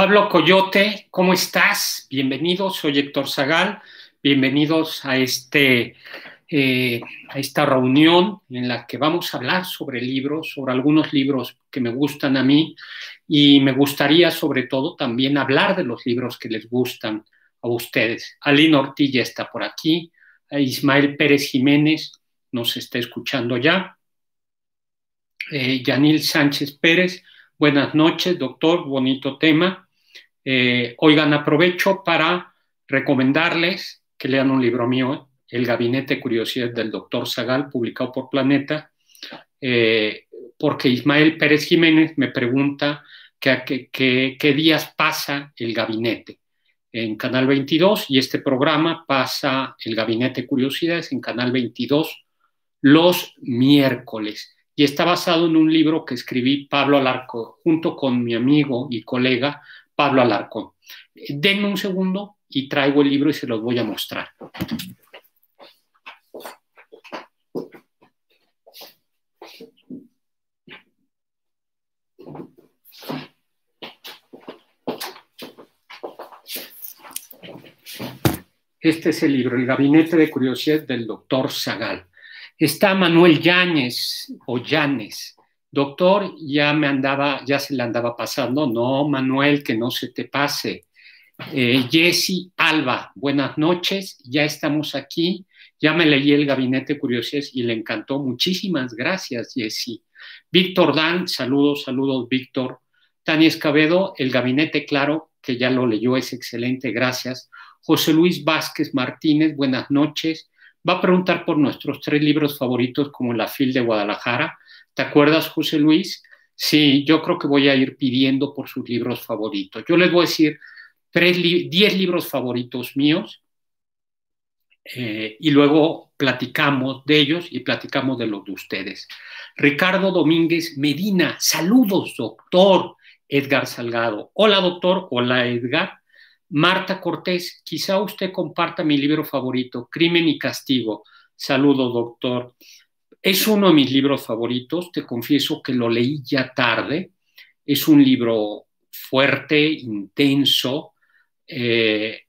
Pablo Coyote, ¿cómo estás? Bienvenidos, soy Héctor Zagal. Bienvenidos a, este, eh, a esta reunión en la que vamos a hablar sobre libros, sobre algunos libros que me gustan a mí y me gustaría sobre todo también hablar de los libros que les gustan a ustedes. Aline Ortiz ya está por aquí, Ismael Pérez Jiménez nos está escuchando ya, eh, Yanil Sánchez Pérez, buenas noches, doctor, bonito tema. Eh, oigan, aprovecho para recomendarles que lean un libro mío, El Gabinete de Curiosidades del doctor Zagal, publicado por Planeta, eh, porque Ismael Pérez Jiménez me pregunta qué días pasa el gabinete en Canal 22 y este programa pasa el Gabinete de Curiosidades en Canal 22 los miércoles. Y está basado en un libro que escribí Pablo Alarcón, junto con mi amigo y colega Pablo Alarcón. Denme un segundo y traigo el libro y se los voy a mostrar. Este es el libro, El Gabinete de Curiosidades del doctor Zagal. Está Manuel Yáñez o Llanes. Doctor, ya me andaba, ya se le andaba pasando. No, Manuel, que no se te pase. Eh, Jesse Alba, buenas noches, ya estamos aquí. Ya me leí el Gabinete de Curiosidades y le encantó. Muchísimas gracias, Jesse. Víctor Dan, saludos, saludos, Víctor. Tania Escabedo, el Gabinete Claro, que ya lo leyó, es excelente, gracias. José Luis Vázquez Martínez, buenas noches. Va a preguntar por nuestros tres libros favoritos como La Fil de Guadalajara. ¿Te acuerdas, José Luis? Sí, yo creo que voy a ir pidiendo por sus libros favoritos. Yo les voy a decir diez libros favoritos míos eh, y luego platicamos de ellos y platicamos de los de ustedes. Ricardo Domínguez Medina, saludos, doctor Edgar Salgado. Hola, doctor. Hola, Edgar. Marta Cortés, quizá usted comparta mi libro favorito, Crimen y Castigo. Saludo, doctor. Es uno de mis libros favoritos, te confieso que lo leí ya tarde. Es un libro fuerte, intenso, eh,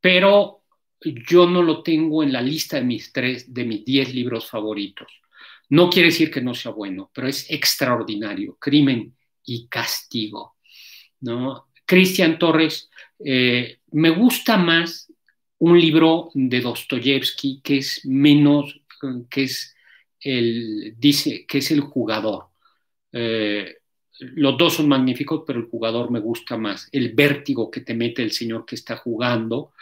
pero yo no lo tengo en la lista de mis tres, de mis diez libros favoritos. No quiere decir que no sea bueno, pero es extraordinario. Crimen y castigo. ¿no? Cristian Torres, eh, me gusta más un libro de Dostoyevsky que es menos, que es dice, que es el jugador. Eh, los dos son magníficos, pero el jugador me gusta más. El vértigo que te mete el señor que está jugando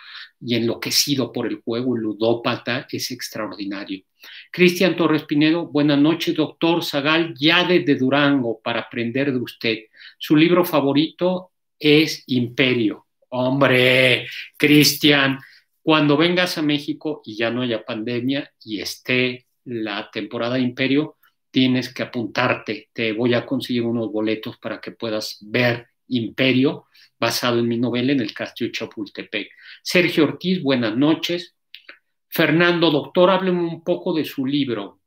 y enloquecido por el juego, el ludópata, es extraordinario. Cristian Torres Pinedo, buenas noches, doctor Zagal, ya desde Durango para aprender de usted. Su libro favorito es Imperio. Hombre, Cristian, cuando vengas a México y ya no haya pandemia y esté la temporada de Imperio, tienes que apuntarte. Te voy a conseguir unos boletos para que puedas ver Imperio, basado en mi novela en el Castillo Chapultepec. Sergio Ortiz, buenas noches. Fernando, doctor, hábleme un poco de su libro.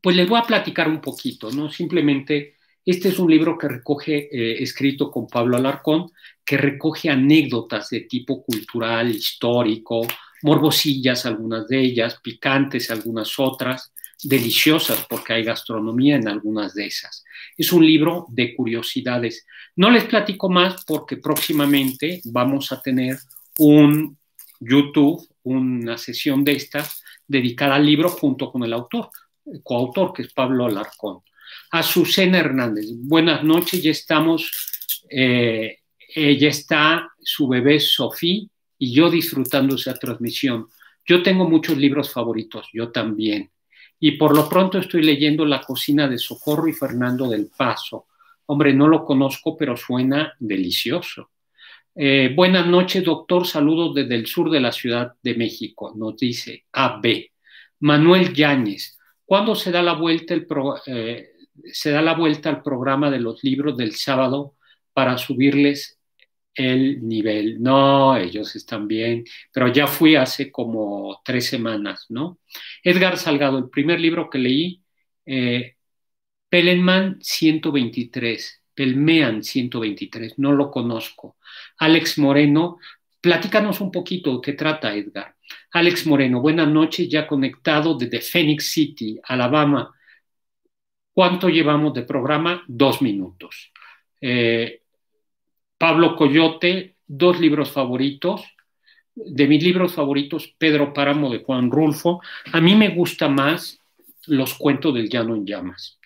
Pues les voy a platicar un poquito, ¿no? Simplemente este es un libro que recoge, eh, escrito con Pablo Alarcón, que recoge anécdotas de tipo cultural, histórico, morbosillas algunas de ellas, picantes algunas otras, deliciosas porque hay gastronomía en algunas de esas. Es un libro de curiosidades. No les platico más porque próximamente vamos a tener un YouTube, una sesión de estas dedicada al libro junto con el autor, el coautor que es Pablo Alarcón. Azucena Hernández, buenas noches, ya estamos, eh, ella está, su bebé Sofía y yo disfrutando esa transmisión. Yo tengo muchos libros favoritos, yo también. Y por lo pronto estoy leyendo La cocina de Socorro y Fernando del Paso. Hombre, no lo conozco, pero suena delicioso. Eh, buenas noches, doctor. Saludos desde el sur de la Ciudad de México, nos dice AB. Manuel Yáñez, ¿cuándo se da la vuelta el, pro, eh, se da la vuelta al programa de los libros del sábado para subirles el nivel. No, ellos están bien, pero ya fui hace como tres semanas, ¿no? Edgar Salgado, el primer libro que leí, eh, Pellenman 123. Pelmean 123, no lo conozco. Alex Moreno, platícanos un poquito, ¿qué trata Edgar? Alex Moreno, buenas noches, ya conectado desde Phoenix City, Alabama. ¿Cuánto llevamos de programa? Dos minutos. Eh, Pablo Coyote, dos libros favoritos. De mis libros favoritos, Pedro Páramo de Juan Rulfo. A mí me gusta más Los cuentos del llano en llamas.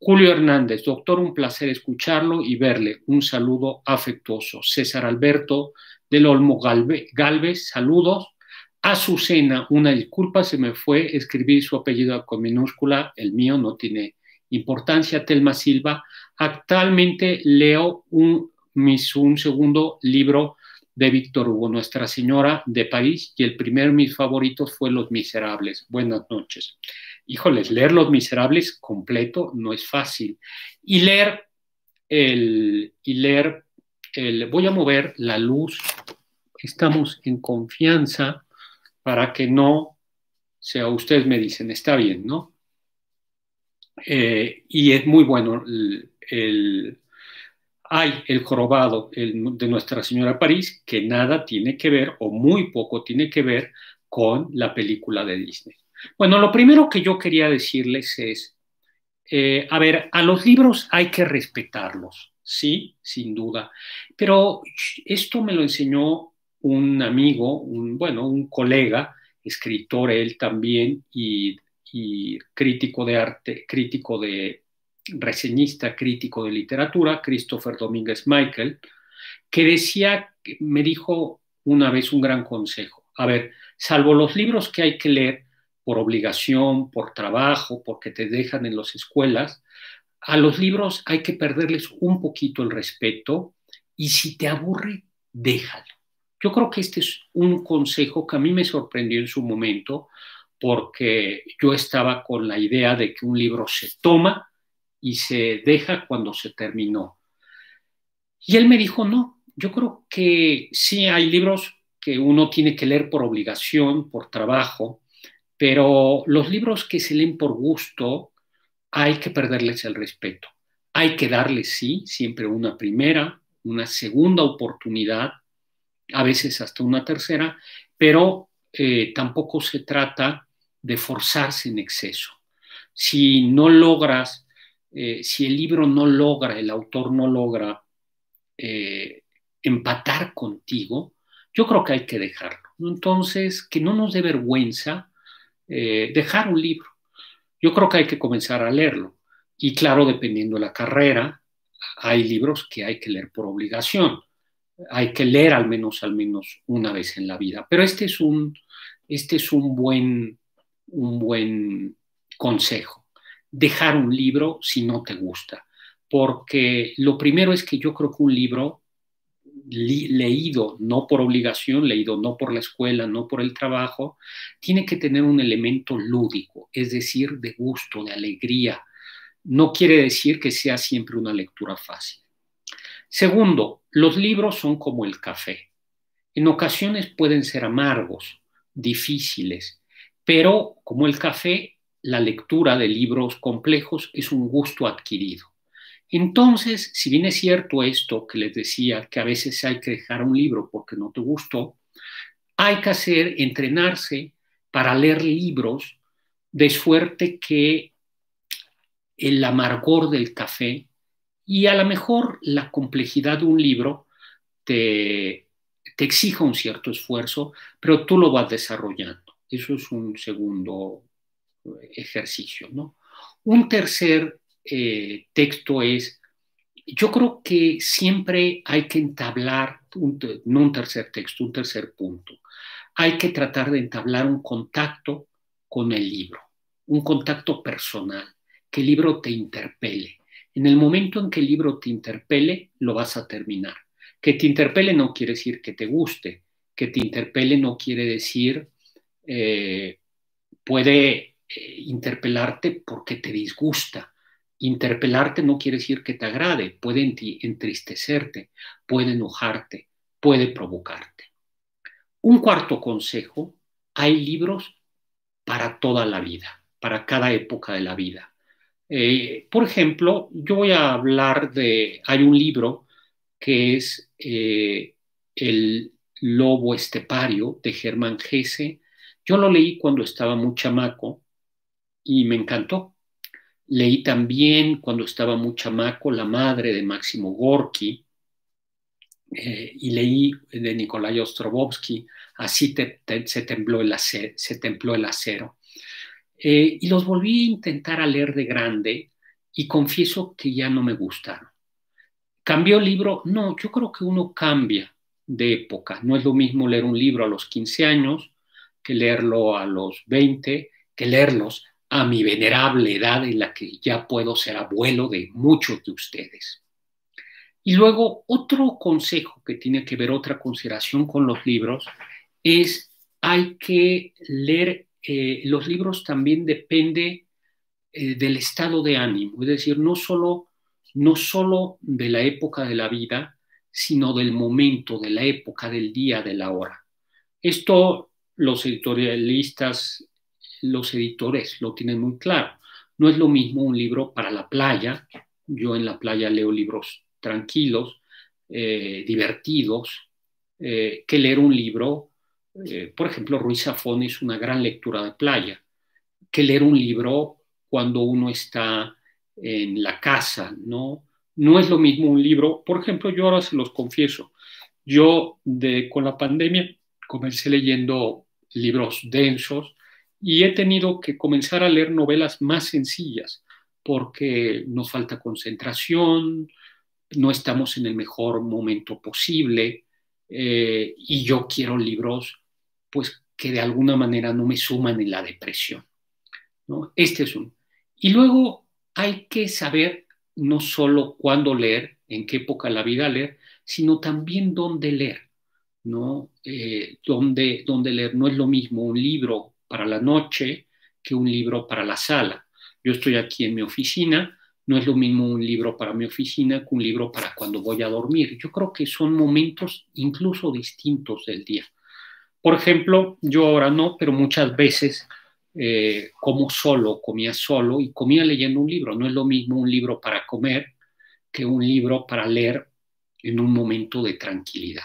Julio Hernández, doctor, un placer escucharlo y verle. Un saludo afectuoso. César Alberto del Olmo Galvez, saludos. Azucena, una disculpa, se me fue escribir su apellido con minúscula, el mío no tiene importancia. Telma Silva, actualmente leo un, un segundo libro de Víctor Hugo, Nuestra Señora de París, y el primer mis favoritos fue Los Miserables. Buenas noches híjoles, leer Los Miserables completo no es fácil. Y leer el, y leer el, voy a mover la luz, estamos en confianza para que no sea, ustedes me dicen, está bien, ¿no? Eh, y es muy bueno el, hay el jorobado de Nuestra Señora París que nada tiene que ver o muy poco tiene que ver con la película de Disney. Bueno, lo primero que yo quería decirles es, eh, a ver, a los libros hay que respetarlos, sí, sin duda, pero esto me lo enseñó un amigo, un, bueno, un colega, escritor él también y, y crítico de arte, crítico de reseñista, crítico de literatura, Christopher Domínguez Michael, que decía, me dijo una vez un gran consejo, a ver, salvo los libros que hay que leer, por obligación, por trabajo, porque te dejan en las escuelas, a los libros hay que perderles un poquito el respeto y si te aburre, déjalo. Yo creo que este es un consejo que a mí me sorprendió en su momento porque yo estaba con la idea de que un libro se toma y se deja cuando se terminó. Y él me dijo, no, yo creo que sí hay libros que uno tiene que leer por obligación, por trabajo, pero los libros que se leen por gusto, hay que perderles el respeto. Hay que darles, sí, siempre una primera, una segunda oportunidad, a veces hasta una tercera, pero eh, tampoco se trata de forzarse en exceso. Si no logras, eh, si el libro no logra, el autor no logra eh, empatar contigo, yo creo que hay que dejarlo. Entonces, que no nos dé vergüenza eh, dejar un libro. Yo creo que hay que comenzar a leerlo. Y claro, dependiendo de la carrera, hay libros que hay que leer por obligación. Hay que leer al menos, al menos una vez en la vida. Pero este es un, este es un buen, un buen consejo. Dejar un libro si no te gusta. Porque lo primero es que yo creo que un libro leído no por obligación, leído no por la escuela, no por el trabajo, tiene que tener un elemento lúdico, es decir, de gusto, de alegría. No quiere decir que sea siempre una lectura fácil. Segundo, los libros son como el café. En ocasiones pueden ser amargos, difíciles, pero como el café, la lectura de libros complejos es un gusto adquirido. Entonces, si bien es cierto esto que les decía, que a veces hay que dejar un libro porque no te gustó, hay que hacer, entrenarse para leer libros de suerte que el amargor del café y a lo mejor la complejidad de un libro te, te exija un cierto esfuerzo, pero tú lo vas desarrollando. Eso es un segundo ejercicio, ¿no? Un tercer eh, texto es, yo creo que siempre hay que entablar, no un tercer texto, un tercer punto, hay que tratar de entablar un contacto con el libro, un contacto personal, que el libro te interpele. En el momento en que el libro te interpele, lo vas a terminar. Que te interpele no quiere decir que te guste, que te interpele no quiere decir, eh, puede eh, interpelarte porque te disgusta, Interpelarte no quiere decir que te agrade, puede entristecerte, puede enojarte, puede provocarte. Un cuarto consejo, hay libros para toda la vida, para cada época de la vida. Eh, por ejemplo, yo voy a hablar de, hay un libro que es eh, El lobo estepario de Germán Gese. Yo lo leí cuando estaba muy chamaco y me encantó. Leí también cuando estaba muy chamaco La madre de Máximo Gorki eh, y leí de Nikolai Ostrovsky Así se, tembló el acero, se templó el acero. Eh, y los volví a intentar a leer de grande y confieso que ya no me gustaron. ¿Cambió el libro? No, yo creo que uno cambia de época. No es lo mismo leer un libro a los 15 años que leerlo a los 20, que leerlos a mi venerable edad en la que ya puedo ser abuelo de muchos de ustedes. Y luego otro consejo que tiene que ver, otra consideración con los libros, es hay que leer eh, los libros también depende eh, del estado de ánimo, es decir, no solo, no solo de la época de la vida, sino del momento, de la época, del día, de la hora. Esto los editorialistas, los editores lo tienen muy claro. No es lo mismo un libro para la playa, yo en la playa leo libros tranquilos, eh, divertidos, que leer un libro eh, por ejemplo, Ruiz Zafón es una gran lectura de playa, que leer un libro cuando uno está en la casa, ¿no? No es lo mismo un libro, por ejemplo, yo ahora se los confieso, yo de, con la pandemia comencé leyendo libros densos y he tenido que comenzar a leer novelas más sencillas porque nos falta concentración, no estamos en el mejor momento posible eh, y yo quiero libros pues que de alguna manera no me suman en la depresión. ¿no? Este es un. Y luego hay que saber no solo cuándo leer, en qué época de la vida leer, sino también dónde leer, ¿no? Eh, dónde leer. No es lo mismo un libro para la noche que un libro para la sala. Yo estoy aquí en mi oficina, no es lo mismo un libro para mi oficina que un libro para cuando voy a dormir. Yo creo que son momentos incluso distintos del día. Por ejemplo, yo ahora no, pero muchas veces eh, como solo, comía solo y comía leyendo un libro. No es lo mismo un libro para comer que un libro para leer en un momento de tranquilidad.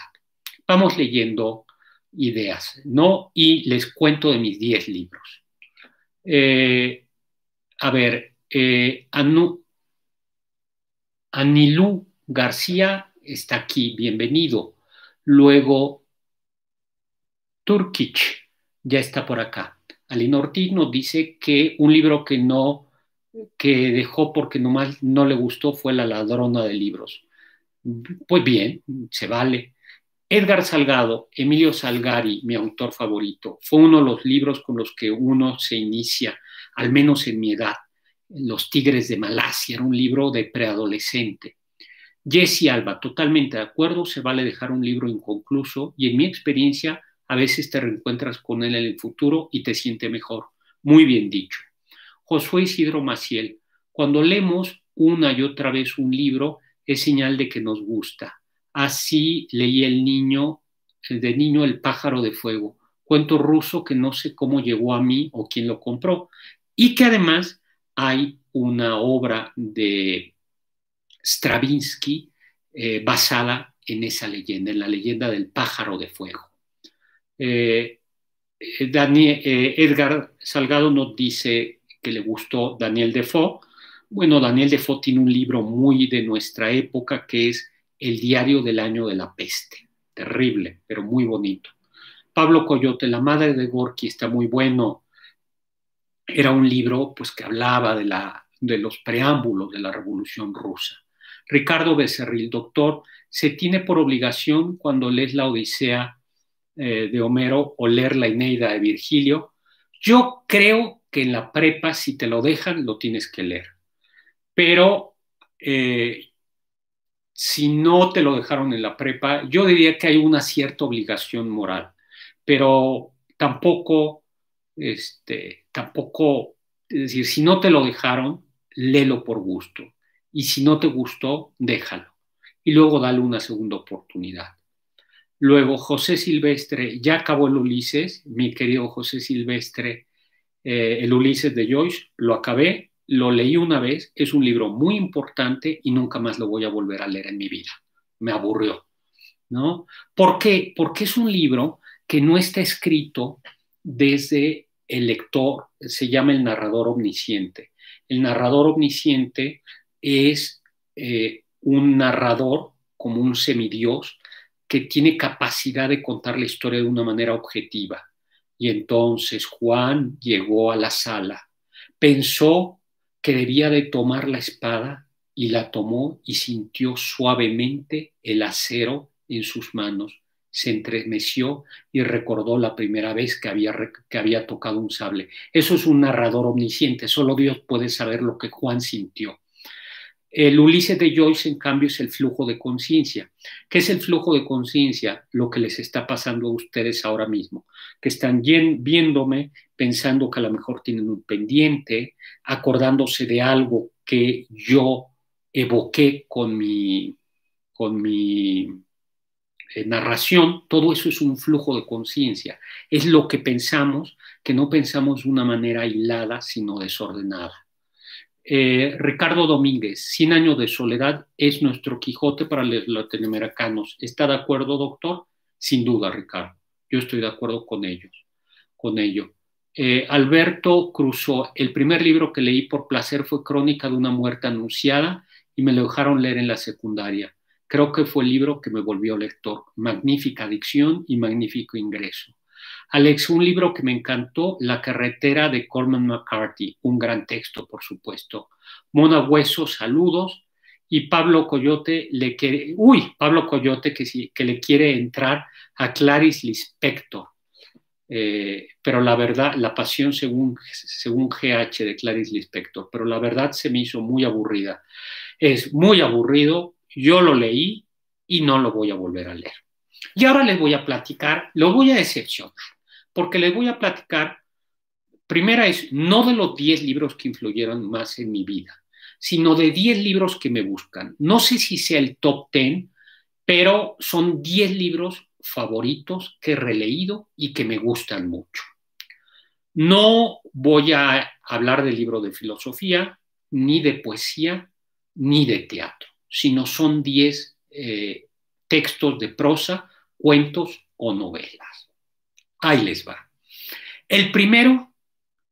Vamos leyendo ideas, ¿no? Y les cuento de mis 10 libros. Eh, a ver, eh, Anilú García está aquí, bienvenido. Luego, Turkic ya está por acá. Aline Ortiz nos dice que un libro que no, que dejó porque nomás no le gustó fue La ladrona de libros. Pues bien, se vale. Edgar Salgado, Emilio Salgari, mi autor favorito, fue uno de los libros con los que uno se inicia, al menos en mi edad. Los Tigres de Malasia, era un libro de preadolescente. Jesse Alba, totalmente de acuerdo, se vale dejar un libro inconcluso y en mi experiencia a veces te reencuentras con él en el futuro y te siente mejor. Muy bien dicho. Josué Isidro Maciel, cuando leemos una y otra vez un libro, es señal de que nos gusta. Así leí el niño, el de niño El pájaro de fuego, cuento ruso que no sé cómo llegó a mí o quién lo compró, y que además hay una obra de Stravinsky eh, basada en esa leyenda, en la leyenda del pájaro de fuego. Eh, eh, Edgar Salgado nos dice que le gustó Daniel Defoe. Bueno, Daniel Defoe tiene un libro muy de nuestra época que es El diario del año de la peste. Terrible, pero muy bonito. Pablo Coyote, La madre de Gorky, está muy bueno. Era un libro pues, que hablaba de, la, de los preámbulos de la Revolución Rusa. Ricardo Becerril, doctor, se tiene por obligación cuando lees la Odisea eh, de Homero o leer la Eneida de Virgilio. Yo creo que en la prepa, si te lo dejan, lo tienes que leer. Pero eh, si no te lo dejaron en la prepa, yo diría que hay una cierta obligación moral, pero tampoco, este, tampoco, es decir, si no te lo dejaron, léelo por gusto. Y si no te gustó, déjalo. Y luego dale una segunda oportunidad. Luego, José Silvestre, ya acabó el Ulises, mi querido José Silvestre, eh, el Ulises de Joyce, lo acabé, lo leí una vez, es un libro muy importante y nunca más lo voy a volver a leer en mi vida. Me aburrió, ¿no? ¿Por qué? Porque es un libro que no está escrito desde el lector, se llama el narrador omnisciente. El narrador omnisciente es eh, un narrador como un semidios que tiene capacidad de contar la historia de una manera objetiva. Y entonces Juan llegó a la sala, pensó que debía de tomar la espada y la tomó y sintió suavemente el acero en sus manos. Se entremeció y recordó la primera vez que había, que había tocado un sable. Eso es un narrador omnisciente, solo Dios puede saber lo que Juan sintió. El Ulises de Joyce, en cambio, es el flujo de conciencia. ¿Qué es el flujo de conciencia? Lo que les está pasando a ustedes ahora mismo, que están viéndome pensando que a lo mejor tienen un pendiente, acordándose de algo que yo evoqué con mi, con mi eh, narración, todo eso es un flujo de conciencia. Es lo que pensamos, que no pensamos de una manera aislada, sino desordenada. Eh, Ricardo Domínguez, 100 años de soledad es nuestro Quijote para los latinoamericanos. ¿Está de acuerdo, doctor? Sin duda, Ricardo. Yo estoy de acuerdo con ellos, con ello. Eh, Alberto Cruzó, el primer libro que leí por placer fue Crónica de una muerte anunciada y me lo dejaron leer en la secundaria. Creo que fue el libro que me volvió lector. Magnífica dicción y magnífico ingreso. Alex, un libro que me encantó, La carretera de Corman McCarthy, un gran texto, por supuesto. Mona Hueso, saludos. Y Pablo Coyote le quiere, uy, Pablo Coyote que, que le quiere entrar a Clarice Lispector. Eh, pero la verdad, la pasión según, según GH de Clarice Lispector, pero la verdad se me hizo muy aburrida. Es muy aburrido, yo lo leí y no lo voy a volver a leer. Y ahora les voy a platicar, lo voy a decepcionar porque les voy a platicar, primera es no de los 10 libros que influyeron más en mi vida, sino de 10 libros que me buscan. No sé si sea el top 10, pero son 10 libros favoritos que he releído y que me gustan mucho. No voy a hablar de libro de filosofía, ni de poesía, ni de teatro, sino son 10 eh, textos de prosa, cuentos o novelas. Ahí les va. El primero,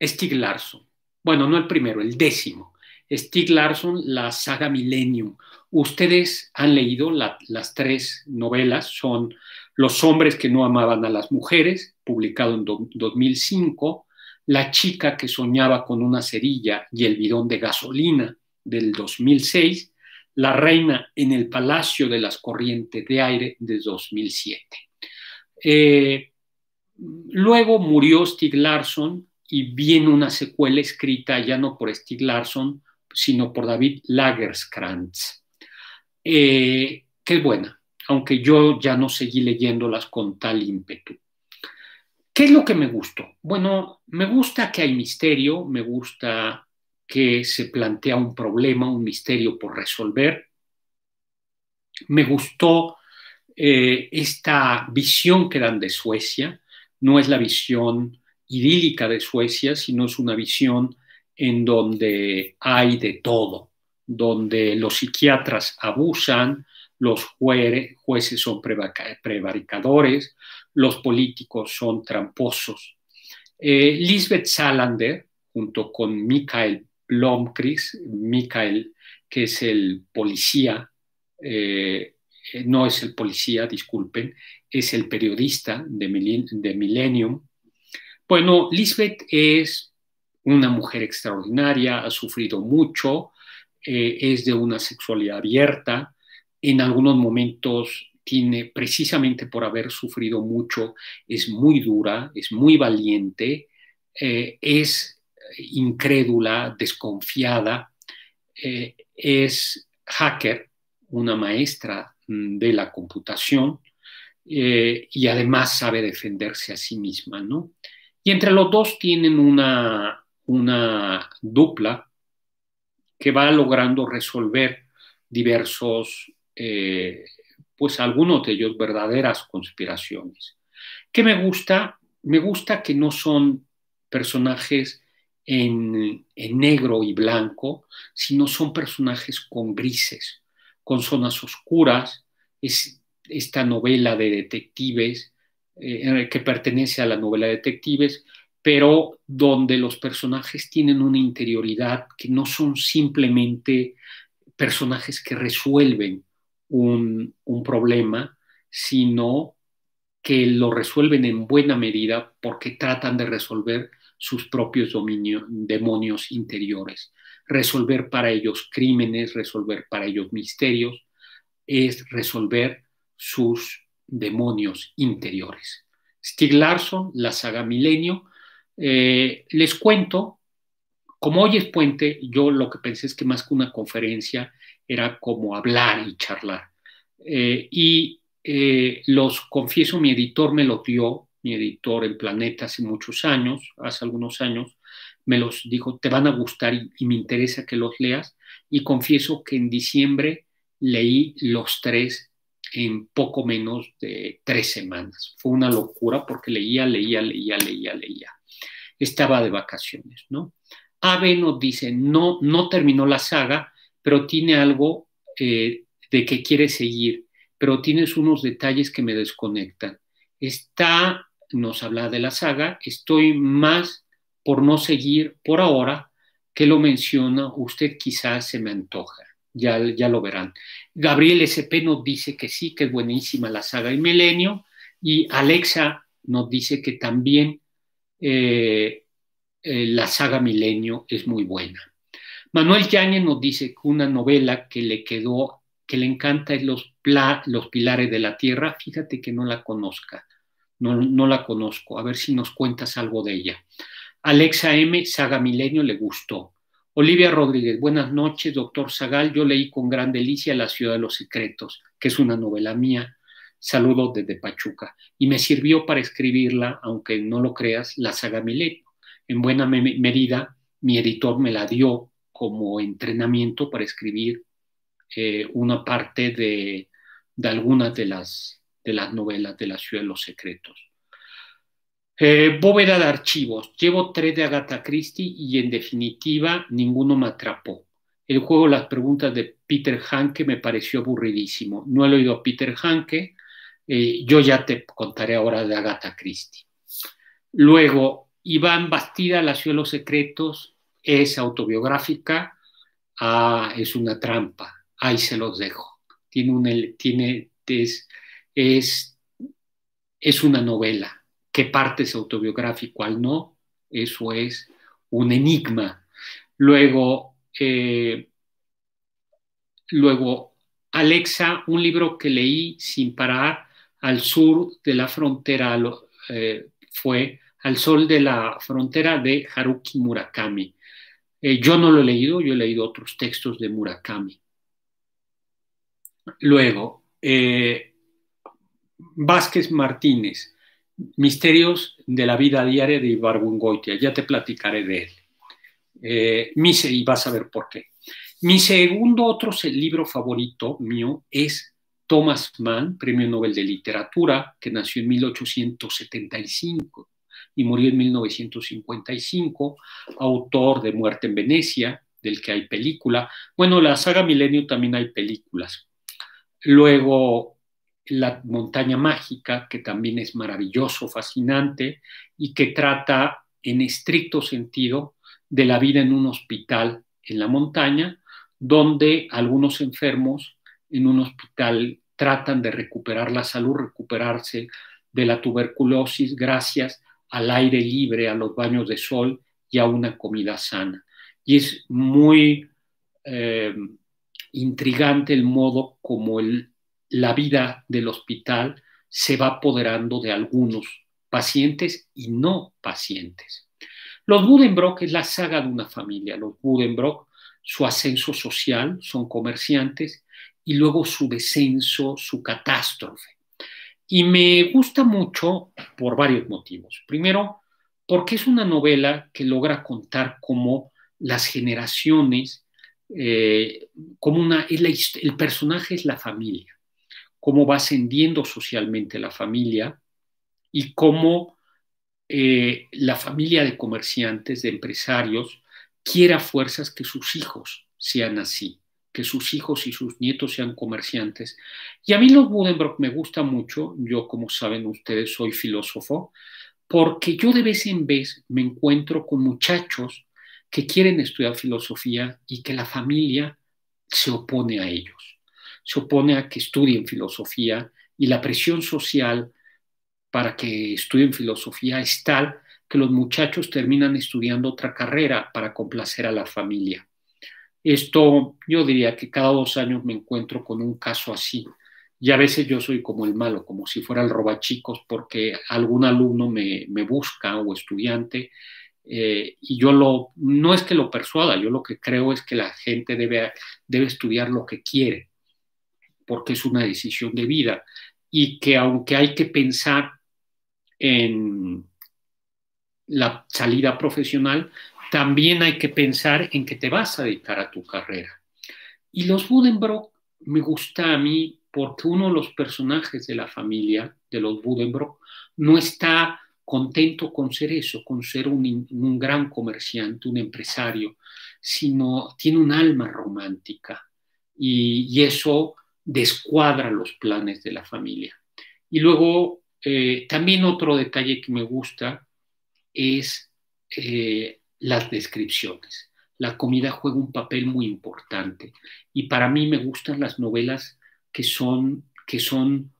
Stig Larsson. Bueno, no el primero, el décimo. Stig Larsson, la saga Millennium. Ustedes han leído las tres novelas, son Los hombres que no amaban a las mujeres, publicado en 2005, La chica que soñaba con una cerilla y el bidón de gasolina, del 2006, La reina en el palacio de las corrientes de aire, de 2007. Eh, Luego murió Stig Larsson y viene una secuela escrita ya no por Stig Larsson, sino por David Lagerskranz, eh, que es buena, aunque yo ya no seguí leyéndolas con tal ímpetu. ¿Qué es lo que me gustó? Bueno, me gusta que hay misterio, me gusta que se plantea un problema, un misterio por resolver. Me gustó eh, esta visión que dan de Suecia, no es la visión idílica de Suecia, sino es una visión en donde hay de todo, donde los psiquiatras abusan, los jueces son prevaricadores, los políticos son tramposos. Eh, Lisbeth Salander, junto con Mikael Blomqvist, Mikael, que es el policía, eh, no es el policía, disculpen, es el periodista de, Millennium. Bueno, Lisbeth es una mujer extraordinaria, ha sufrido mucho, eh, es de una sexualidad abierta, en algunos momentos tiene, precisamente por haber sufrido mucho, es muy dura, es muy valiente, eh, es incrédula, desconfiada, eh, es hacker, una maestra mm, de la computación, eh, y además sabe defenderse a sí misma, ¿no? Y entre los dos tienen una, una dupla que va logrando resolver diversos, eh, pues algunos de ellos verdaderas conspiraciones. ¿Qué me gusta? Me gusta que no son personajes en, en negro y blanco, sino son personajes con grises, con zonas oscuras. Es esta novela de detectives eh, que pertenece a la novela de detectives, pero donde los personajes tienen una interioridad que no son simplemente personajes que resuelven un, problema, sino que lo resuelven en buena medida porque tratan de resolver sus propios demonios interiores. Resolver para ellos crímenes, resolver para ellos misterios, es resolver sus demonios interiores. Stieg Larsson, la saga Milenio. Eh, les cuento, como hoy es puente, yo lo que pensé es que más que una conferencia era como hablar y charlar. Eh, y eh, los confieso, mi editor me los dio, mi editor en Planeta hace muchos años, hace algunos años, me los dijo, te van a gustar y, y me interesa que los leas. Y confieso que en diciembre leí los tres en poco menos de tres semanas. Fue una locura porque leía, leía, leía, leía, leía. Estaba de vacaciones, ¿no? Ave nos dice, no, no terminó la saga, pero tiene algo eh, de que quiere seguir, pero tienes unos detalles que me desconectan. Está, nos habla de la saga, estoy más por no seguir por ahora que lo menciona, usted quizás se me antoja ya, ya lo verán. Gabriel SP nos dice que sí, que es buenísima la saga El Milenio, y Alexa nos dice que también eh, eh, la saga Milenio es muy buena. Manuel Yáñez nos dice que una novela que le quedó, que le encanta es Los, los Pilares de la Tierra. Fíjate que no la conozca, no, no la conozco. A ver si nos cuentas algo de ella. Alexa M, Saga Milenio, le gustó. Olivia Rodríguez, buenas noches, doctor Zagal. Yo leí con gran delicia La ciudad de los secretos, que es una novela mía. Saludos desde Pachuca. Y me sirvió para escribirla, aunque no lo creas, la saga Milenio. En buena me medida, mi editor me la dio como entrenamiento para escribir eh, una parte de, algunas de las, de las novelas de la ciudad de los secretos. Eh, bóveda de archivos. Llevo tres de Agatha Christie y en definitiva ninguno me atrapó. El juego Las preguntas de Peter Hanke me pareció aburridísimo. No he oído a Peter Hanke. Eh, yo ya te contaré ahora de Agatha Christie. Luego, Iván Bastida, La ciudad de los secretos, es autobiográfica. Ah, es una trampa. Ahí se los dejo. Tiene un, tiene, es, es, es una novela qué parte es autobiográfico, cuál no, eso es un enigma. Luego, eh, luego, Alexa, un libro que leí sin parar al sur de la frontera, eh, fue Al sol de la frontera de Haruki Murakami. Eh, yo no lo he leído, yo he leído otros textos de Murakami. Luego, Vázquez Martínez, Misterios de la vida diaria de Ibarbungoitia. Ya te platicaré de él. Eh, y vas a ver por qué. Mi segundo otro libro favorito mío es Thomas Mann, Premio Nobel de Literatura, que nació en 1875 y murió en 1955, autor de Muerte en Venecia, del que hay película. Bueno, la saga Milenio también hay películas. Luego, la montaña mágica, que también es maravilloso, fascinante, y que trata en estricto sentido de la vida en un hospital en la montaña, donde algunos enfermos en un hospital tratan de recuperar la salud, recuperarse de la tuberculosis gracias al aire libre, a los baños de sol y a una comida sana. Y es muy eh, intrigante el modo como la vida del hospital se va apoderando de algunos pacientes y no pacientes. Los Budenbrock es la saga de una familia. Los Budenbrock, su ascenso social, son comerciantes, y luego su descenso, su catástrofe. Y me gusta mucho por varios motivos. Primero, porque es una novela que logra contar cómo las generaciones, eh, como una, el personaje es la familia cómo va ascendiendo socialmente la familia y cómo eh, la familia de comerciantes, de empresarios, quiera fuerzas que sus hijos sean así, que sus hijos y sus nietos sean comerciantes. Y a mí los Budenbrock me gusta mucho, yo como saben ustedes soy filósofo, porque yo de vez en vez me encuentro con muchachos que quieren estudiar filosofía y que la familia se opone a ellos, se opone a que estudien filosofía y la presión social para que estudien filosofía es tal que los muchachos terminan estudiando otra carrera para complacer a la familia. Esto yo diría que cada dos años me encuentro con un caso así. Y a veces yo soy como el malo, como si fuera el robachicos, porque algún alumno me, busca o estudiante, eh, y yo lo, no es que lo persuada, yo lo que creo es que la gente debe, debe estudiar lo que quiere, porque es una decisión de vida, y que aunque hay que pensar en la salida profesional, también hay que pensar en que te vas a dedicar a tu carrera. Y los Budenbrock me gusta a mí porque uno de los personajes de la familia de los Budenbrock no está contento con ser eso, con ser un, gran comerciante, un empresario, sino tiene un alma romántica y, y, eso descuadra los planes de la familia. Y luego, eh, también otro detalle que me gusta es eh, las descripciones. La comida juega un papel muy importante y para mí me gustan las novelas que son, que son,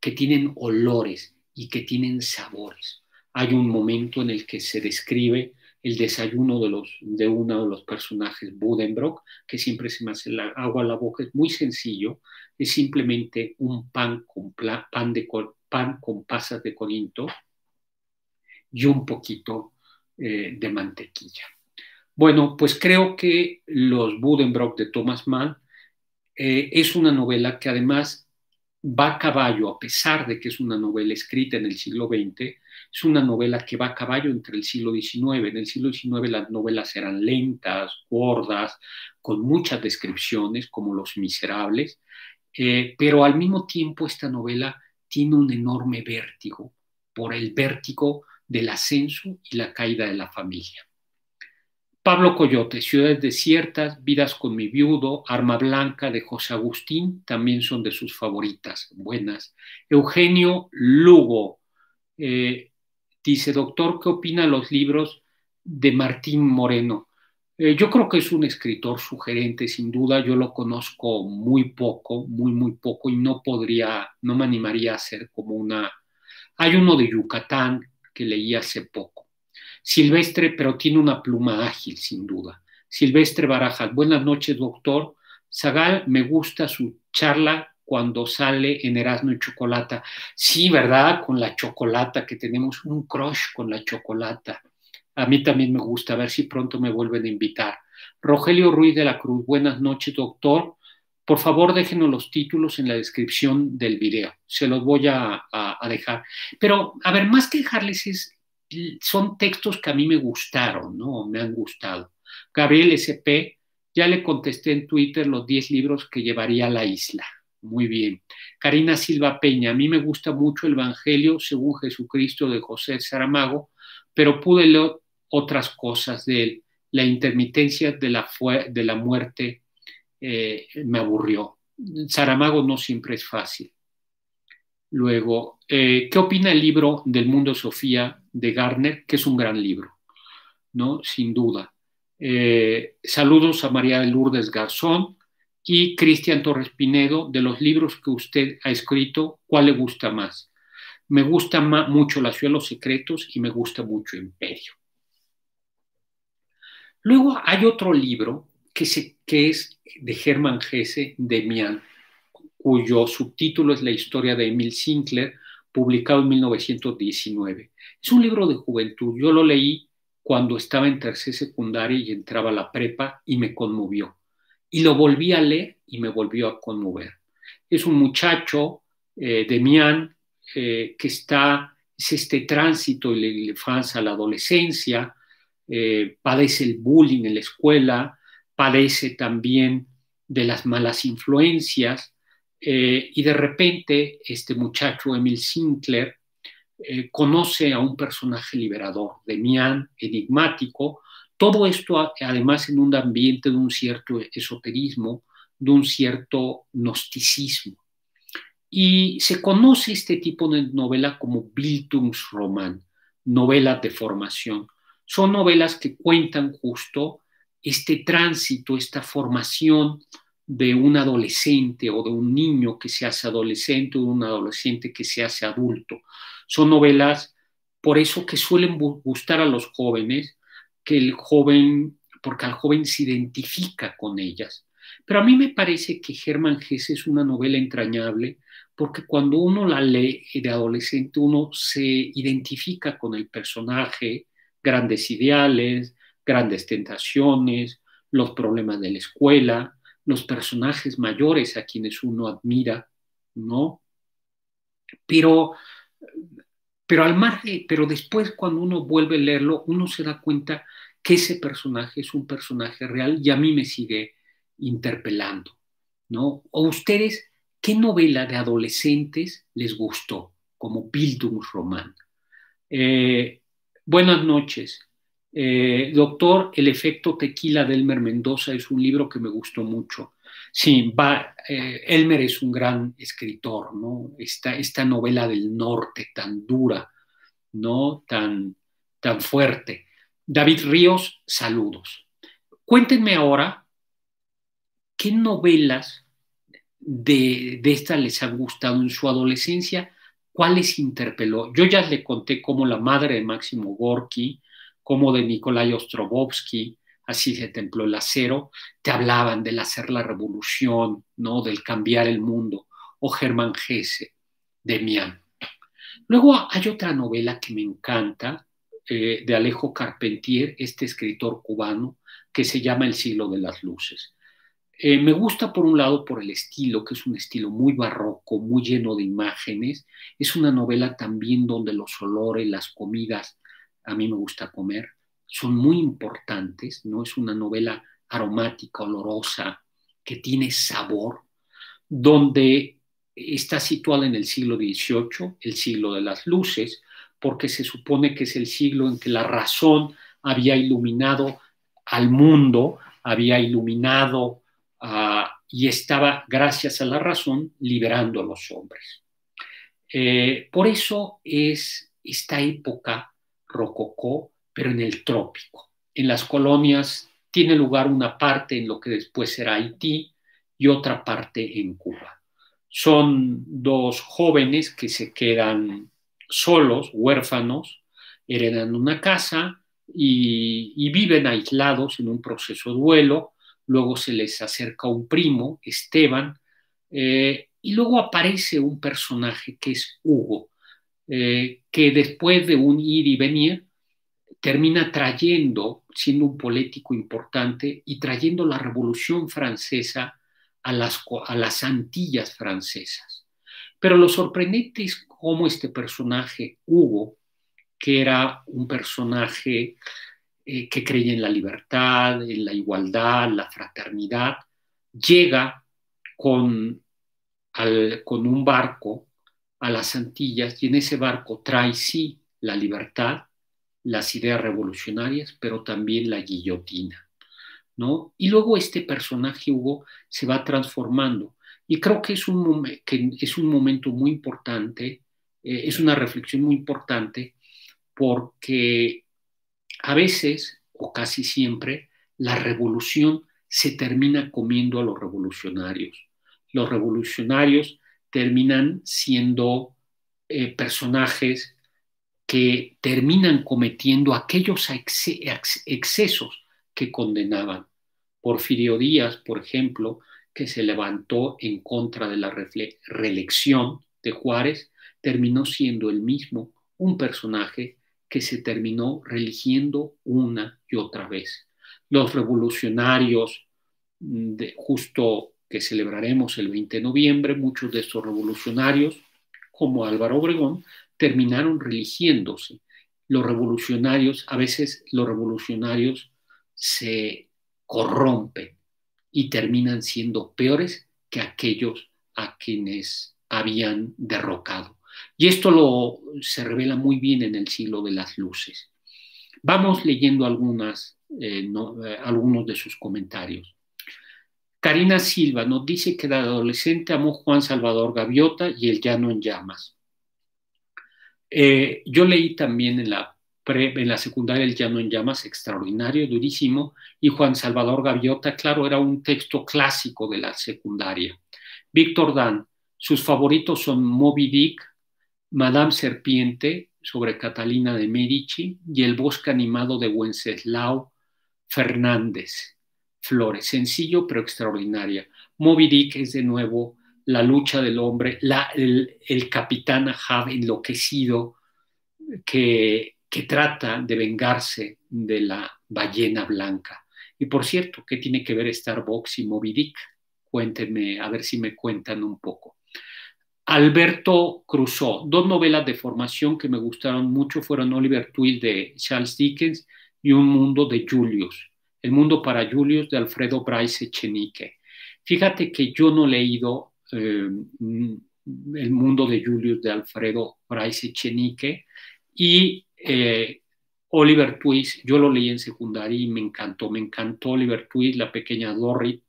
que tienen olores y que tienen sabores. Hay un momento en el que se describe el desayuno de, los, de uno de los personajes, Budenbrock, que siempre se me hace la agua a la boca, es muy sencillo, es simplemente un pan con, pan, de, pan con pasas de Corinto y un poquito eh, de mantequilla. Bueno, pues creo que Los Budenbrock de Thomas Mann eh, es una novela que además va a caballo, a pesar de que es una novela escrita en el siglo XX, es una novela que va a caballo entre el siglo XIX. En el siglo XIX las novelas eran lentas, gordas, con muchas descripciones, como Los Miserables, eh, pero al mismo tiempo esta novela tiene un enorme vértigo por el vértigo del ascenso y la caída de la familia. Pablo Coyote, Ciudades Desiertas, Vidas con mi viudo, Arma Blanca de José Agustín, también son de sus favoritas, buenas. Eugenio Lugo eh, dice, doctor, ¿qué opina los libros de Martín Moreno? Eh, yo creo que es un escritor sugerente, sin duda, yo lo conozco muy poco, muy, muy poco, y no podría, no me animaría a hacer como una... Hay uno de Yucatán leí hace poco Silvestre, pero tiene una pluma ágil, sin duda. Silvestre Barajas, buenas noches, doctor. Zagal, me gusta su charla cuando sale en Erasmo y Chocolata. Sí, ¿verdad? Con la chocolata, que tenemos un crush con la chocolata. A mí también me gusta, a ver si pronto me vuelven a invitar. Rogelio Ruiz de la Cruz, buenas noches, doctor. Por favor, déjenos los títulos en la descripción del video. Se los voy a, dejar. Pero, a ver, más que dejarles es son textos que a mí me gustaron, ¿no? Me han gustado. Gabriel SP, ya le contesté en Twitter los 10 libros que llevaría a la isla. Muy bien. Karina Silva Peña, a mí me gusta mucho el Evangelio según Jesucristo de José Saramago, pero pude leer otras cosas de él. La intermitencia de la, de la muerte eh, me aburrió. Saramago no siempre es fácil. Luego, eh, ¿qué opina el libro del mundo Sofía de Garner? Que es un gran libro, ¿no? Sin duda. Eh, saludos a María de Lourdes Garzón y Cristian Torres Pinedo. De los libros que usted ha escrito, ¿cuál le gusta más? Me gusta mucho La ciudad de los secretos y me gusta mucho Imperio. Luego hay otro libro que, es de Germán Gese, Demian cuyo subtítulo es La historia de Emil Sinclair, publicado en 1919. Es un libro de juventud. Yo lo leí cuando estaba en tercera secundaria y entraba a la prepa y me conmovió. Y lo volví a leer y me volvió a conmover. Es un muchacho, eh, Demian, eh, que está, es este tránsito de la infancia a la adolescencia, eh, padece el bullying en la escuela, padece también de las malas influencias, eh, y de repente este muchacho, Emil Sinclair, eh, conoce a un personaje liberador, Demián, enigmático, todo esto además en un ambiente de un cierto esoterismo, de un cierto gnosticismo. Y se conoce este tipo de novela como Bildungsroman, novelas de formación. Son novelas que cuentan justo este tránsito, esta formación de un adolescente o de un niño que se hace adolescente o de un adolescente que se hace adulto. Son novelas, por eso que suelen gustar a los jóvenes, que el joven, porque al joven se identifica con ellas. Pero a mí me parece que Germán Gess es una novela entrañable porque cuando uno la lee de adolescente, uno se identifica con el personaje, grandes ideales, grandes tentaciones, los problemas de la escuela, los personajes mayores a quienes uno admira, ¿no? Pero, pero al margen, pero después cuando uno vuelve a leerlo, uno se da cuenta que ese personaje es un personaje real y a mí me sigue interpelando, ¿no? O ustedes, ¿qué novela de adolescentes les gustó? Como Bildungsroman. Eh, buenas noches. Eh, doctor, El efecto tequila de Elmer Mendoza es un libro que me gustó mucho. Sí, va, eh, Elmer es un gran escritor, ¿no? Esta, novela del norte tan dura, ¿no? Tan, tan fuerte. David Ríos, saludos. Cuéntenme ahora qué novelas de, de estas les han gustado en su adolescencia, cuáles interpeló. Yo ya le conté cómo la madre de Máximo Gorky, como de Nikolai Ostrovsky, así se templó el acero, te hablaban del hacer la revolución, ¿no? del cambiar el mundo, o Germán Gese, Demián. Luego hay otra novela que me encanta, eh, de Alejo Carpentier, este escritor cubano, que se llama El siglo de las luces. Eh, me gusta por un lado por el estilo, que es un estilo muy barroco, muy lleno de imágenes. Es una novela también donde los olores, las comidas a mí me gusta comer, son muy importantes, ¿no? Es una novela aromática, olorosa, que tiene sabor, donde está situada en el siglo XVIII, el siglo de las luces, porque se supone que es el siglo en que la razón había iluminado al mundo, había iluminado uh, y estaba, gracias a la razón, liberando a los hombres. Eh, por eso es esta época rococó, pero en el trópico. En las colonias tiene lugar una parte en lo que después será Haití y otra parte en Cuba. Son dos jóvenes que se quedan solos, huérfanos, heredan una casa y, viven aislados en un proceso de duelo. Luego se les acerca un primo, Esteban, eh, y luego aparece un personaje que es Hugo, eh, que después de un ir y venir termina trayendo, siendo un político importante, y trayendo la Revolución Francesa a las, a las Antillas francesas. Pero lo sorprendente es cómo este personaje, Hugo, que era un personaje eh, que creía en la libertad, en la igualdad, la fraternidad, llega con, con un barco a las Antillas y en ese barco trae sí la libertad, las ideas revolucionarias, pero también la guillotina, ¿no? Y luego este personaje Hugo se va transformando y creo que es un, que es un momento muy importante, eh, es una reflexión muy importante porque a veces o casi siempre la revolución se termina comiendo a los revolucionarios. Los revolucionarios terminan siendo eh, personajes que terminan cometiendo aquellos excesos que condenaban. Porfirio Díaz, por ejemplo, que se levantó en contra de la reelección de Juárez, terminó siendo el mismo un personaje que se terminó religiendo una y otra vez. Los revolucionarios, de, justo que celebraremos el 20 de noviembre, muchos de estos revolucionarios, como Álvaro Obregón, terminaron religiéndose. Los revolucionarios, a veces los revolucionarios se corrompen y terminan siendo peores que aquellos a quienes habían derrocado. Y esto lo, se revela muy bien en el siglo de las luces. Vamos leyendo eh, eh, algunos de sus comentarios. Karina Silva nos dice que de adolescente amó Juan Salvador Gaviota y El Llano en Llamas. Eh, yo leí también en la, pre, en la secundaria El Llano en Llamas, extraordinario, durísimo, y Juan Salvador Gaviota, claro, era un texto clásico de la secundaria. Víctor Dan, sus favoritos son Moby Dick, Madame Serpiente, sobre Catalina de Medici, y El bosque animado de Wenceslao Fernández. Flores, sencillo pero extraordinaria. Moby Dick es de nuevo la lucha del hombre, el, capitán Ahab enloquecido que, que trata de vengarse de la ballena blanca. Y por cierto, ¿qué tiene que ver Starbucks y Moby Dick? Cuéntenme, a ver si me cuentan un poco. Alberto Crusoe, dos novelas de formación que me gustaron mucho fueron Oliver Twist de Charles Dickens y Un mundo de Julius. El mundo para Julius de Alfredo Bryce Echenique. Fíjate que yo no he leído eh, El mundo de Julius de Alfredo Bryce Echenique y eh, Oliver Twist, yo lo leí en secundaria y me encantó, me encantó Oliver Twist, la pequeña Dorrit,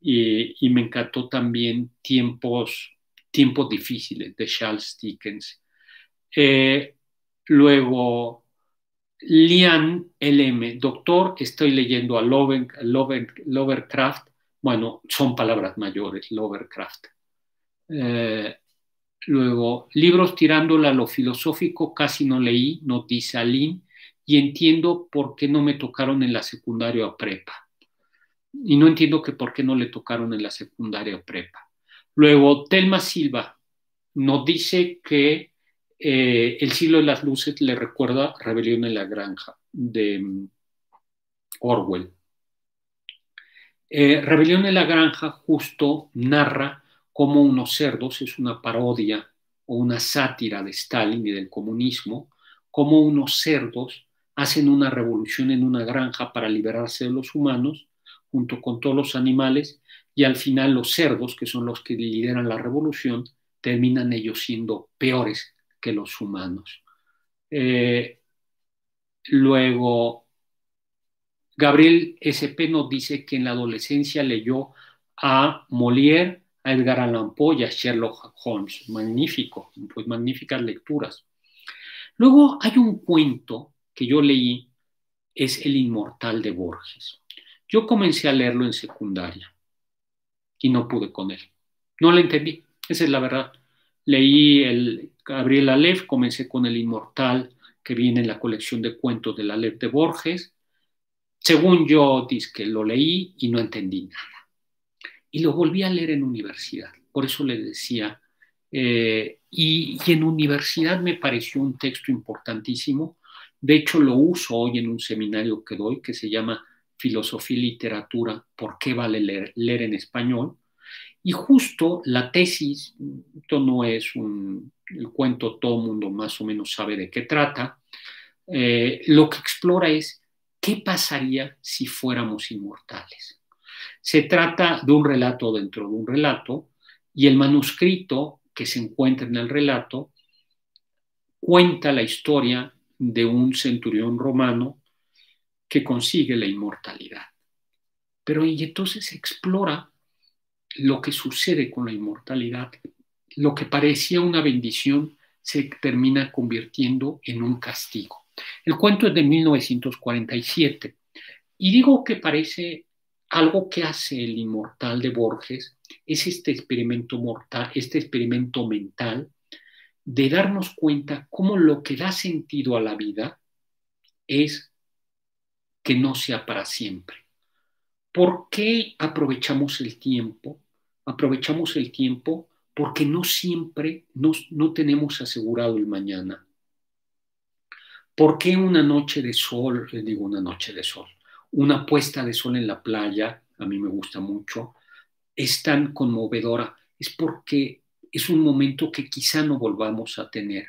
y, me encantó también Tiempos, Tiempos Difíciles de Charles Dickens. Eh, luego, Lian LM, doctor, estoy leyendo a Loven, Lovercraft, bueno, son palabras mayores, Lovercraft. Eh, luego, libros tirándola a lo filosófico, casi no leí, nos dice Aline, y entiendo por qué no me tocaron en la secundaria o prepa. Y no entiendo que por qué no le tocaron en la secundaria o prepa. Luego, Telma Silva nos dice que eh, El siglo de las luces le recuerda Rebelión en la granja de um, Orwell. Eh, Rebelión en la granja justo narra cómo unos cerdos, es una parodia o una sátira de Stalin y del comunismo, cómo unos cerdos hacen una revolución en una granja para liberarse de los humanos, junto con todos los animales, y al final los cerdos, que son los que lideran la revolución, terminan ellos siendo peores que los humanos. Eh, luego, Gabriel SP nos dice que en la adolescencia leyó a Molière, a Edgar Allan Poe y a Sherlock Holmes. Magnífico, pues magníficas lecturas. Luego hay un cuento que yo leí, es El Inmortal de Borges. Yo comencé a leerlo en secundaria y no pude con él. No lo entendí, esa es la verdad. Leí el Gabriel Aleph, comencé con El Inmortal, que viene en la colección de cuentos del Aleph de Borges. Según yo, que lo leí y no entendí nada. Y lo volví a leer en universidad. Por eso le decía, eh, y, y en universidad me pareció un texto importantísimo. De hecho, lo uso hoy en un seminario que doy que se llama Filosofía y Literatura, ¿por qué vale leer, leer en español? Y justo la tesis, esto no es un el cuento, todo mundo más o menos sabe de qué trata, eh, lo que explora es qué pasaría si fuéramos inmortales. Se trata de un relato dentro de un relato y el manuscrito que se encuentra en el relato cuenta la historia de un centurión romano que consigue la inmortalidad. Pero y entonces explora lo que sucede con la inmortalidad. Lo que parecía una bendición se termina convirtiendo en un castigo. El cuento es de 1947 y digo que parece algo que hace el inmortal de Borges, es este experimento mortal, este experimento mental de darnos cuenta cómo lo que da sentido a la vida es que no sea para siempre. ¿Por qué aprovechamos el tiempo? Aprovechamos el tiempo porque no siempre nos, no tenemos asegurado el mañana. ¿Por qué una noche de sol, les digo una noche de sol, una puesta de sol en la playa, a mí me gusta mucho, es tan conmovedora? Es porque es un momento que quizá no volvamos a tener.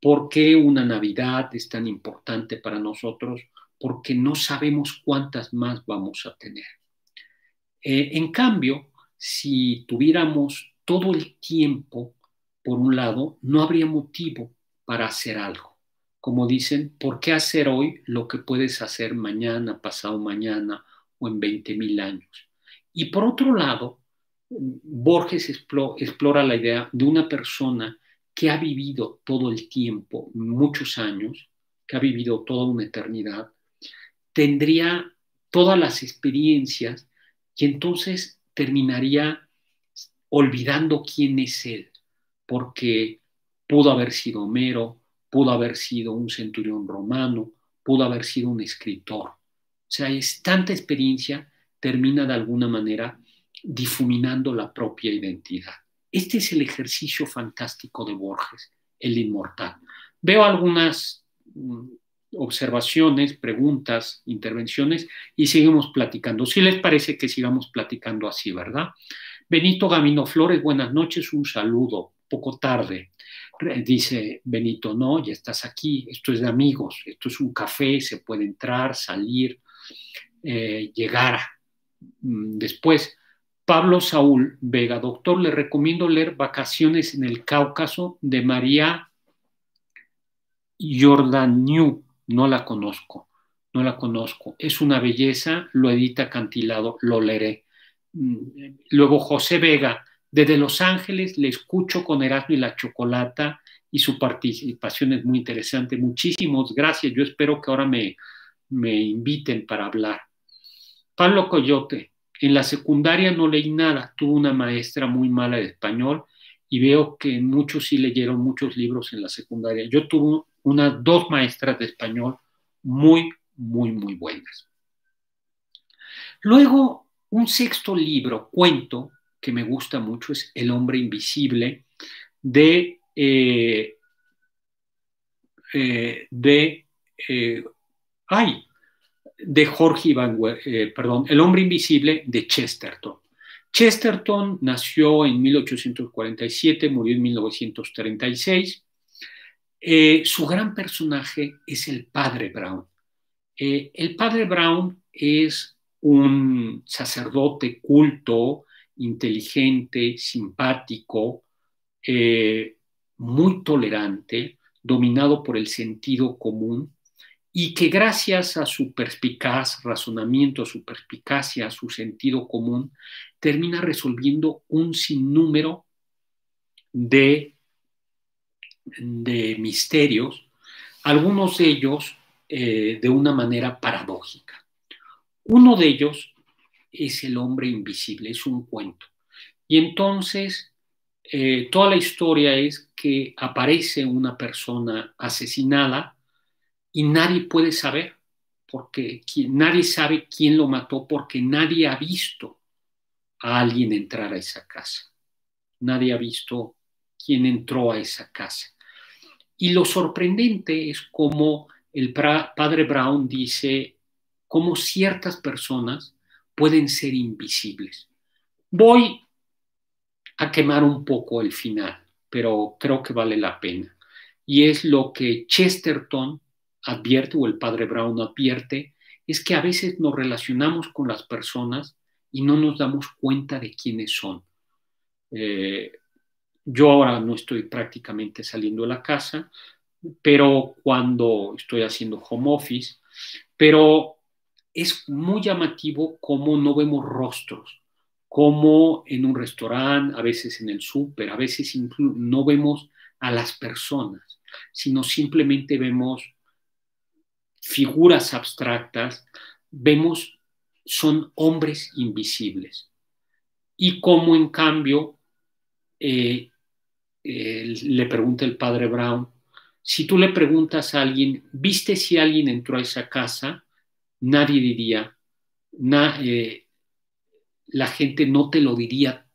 ¿Por qué una Navidad es tan importante para nosotros? Porque no sabemos cuántas más vamos a tener. Eh, en cambio, si tuviéramos todo el tiempo por un lado, no habría motivo para hacer algo. Como dicen, ¿por qué hacer hoy lo que puedes hacer mañana, pasado mañana o en 20 mil años? Y por otro lado, Borges explora la idea de una persona que ha vivido todo el tiempo, muchos años, que ha vivido toda una eternidad, tendría todas las experiencias y entonces terminaría olvidando quién es él, porque pudo haber sido Homero, pudo haber sido un centurión romano, pudo haber sido un escritor. O sea, es tanta experiencia, termina de alguna manera difuminando la propia identidad. Este es el ejercicio fantástico de Borges, el inmortal. Veo algunas mm, observaciones, preguntas, intervenciones y seguimos platicando. Si les parece que sigamos platicando así, ¿verdad? Benito Gamino Flores, buenas noches, un saludo, poco tarde. Dice Benito, no, ya estás aquí, esto es de amigos, esto es un café, se puede entrar, salir, eh, llegar mm, después. Pablo Saúl Vega, doctor, le recomiendo leer Vacaciones en el Cáucaso de María Jordaniu. No la conozco, no la conozco. Es una belleza, lo edita Cantilado, lo leeré. Mm, luego José Vega, desde Los Ángeles le escucho con Erasmo y la Chocolata y su participación es muy interesante. Muchísimas gracias. Yo espero que ahora me, me inviten para hablar. Pablo Coyote, en la secundaria no leí nada, tuve una maestra muy mala de español y veo que muchos sí leyeron muchos libros en la secundaria. Yo tuve unas dos maestras de español muy, muy, muy buenas. Luego, un sexto libro, cuento, que me gusta mucho, es El hombre invisible, de, eh, eh, de eh, ay, de Jorge Iván, perdón, El hombre invisible de Chesterton. Chesterton nació en 1847, murió en 1936. Eh, su gran personaje es el padre Brown. Eh, el padre Brown es un sacerdote culto, inteligente, simpático, muy tolerante, dominado por el sentido común, y que gracias a su perspicaz razonamiento, a su perspicacia, a su sentido común, termina resolviendo un sinnúmero de, de misterios, algunos de ellos eh, de una manera paradójica. Uno de ellos es el hombre invisible, es un cuento. Y entonces eh, toda la historia es que aparece una persona asesinada, y nadie puede saber, porque nadie sabe quién lo mató, porque nadie ha visto a alguien entrar a esa casa. Nadie ha visto quién entró a esa casa. Y lo sorprendente es como el padre Brown dice cómo ciertas personas pueden ser invisibles. Voy a quemar un poco el final, pero creo que vale la pena. Y es lo que Chesterton advierte o el padre Brown advierte es que a veces nos relacionamos con las personas y no nos damos cuenta de quiénes son. Eh, yo ahora no estoy prácticamente saliendo de la casa, pero cuando estoy haciendo home office, pero es muy llamativo cómo no vemos rostros, como en un restaurante, a veces en el súper, a veces no vemos a las personas, sino simplemente vemos figuras abstractas, vemos son hombres invisibles. Y como en cambio, eh, le pregunta el padre Brown, si tú le preguntas a alguien, ¿viste si alguien entró a esa casa? Nadie diría, eh, la gente no te lo diría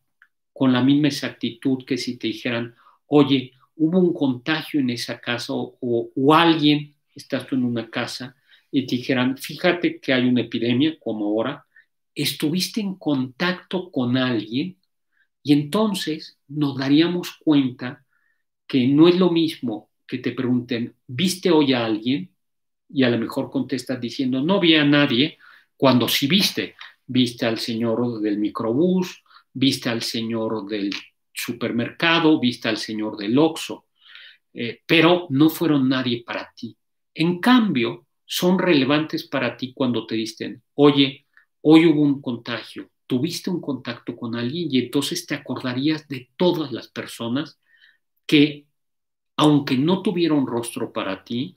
con la misma exactitud que si te dijeran, oye, hubo un contagio en esa casa o alguien estás tú en una casa y te dijeran, fíjate que hay una epidemia como ahora, estuviste en contacto con alguien y entonces nos daríamos cuenta que no es lo mismo que te pregunten, ¿viste hoy a alguien? Y a lo mejor contestas diciendo, no vi a nadie, cuando sí viste, viste al señor del microbús, viste al señor del supermercado, viste al señor del Oxxo, eh, pero no fueron nadie para ti. En cambio, son relevantes para ti cuando te dicen, oye, hoy hubo un contagio, tuviste un contacto con alguien y entonces te acordarías de todas las personas que, aunque no tuvieron rostro para ti,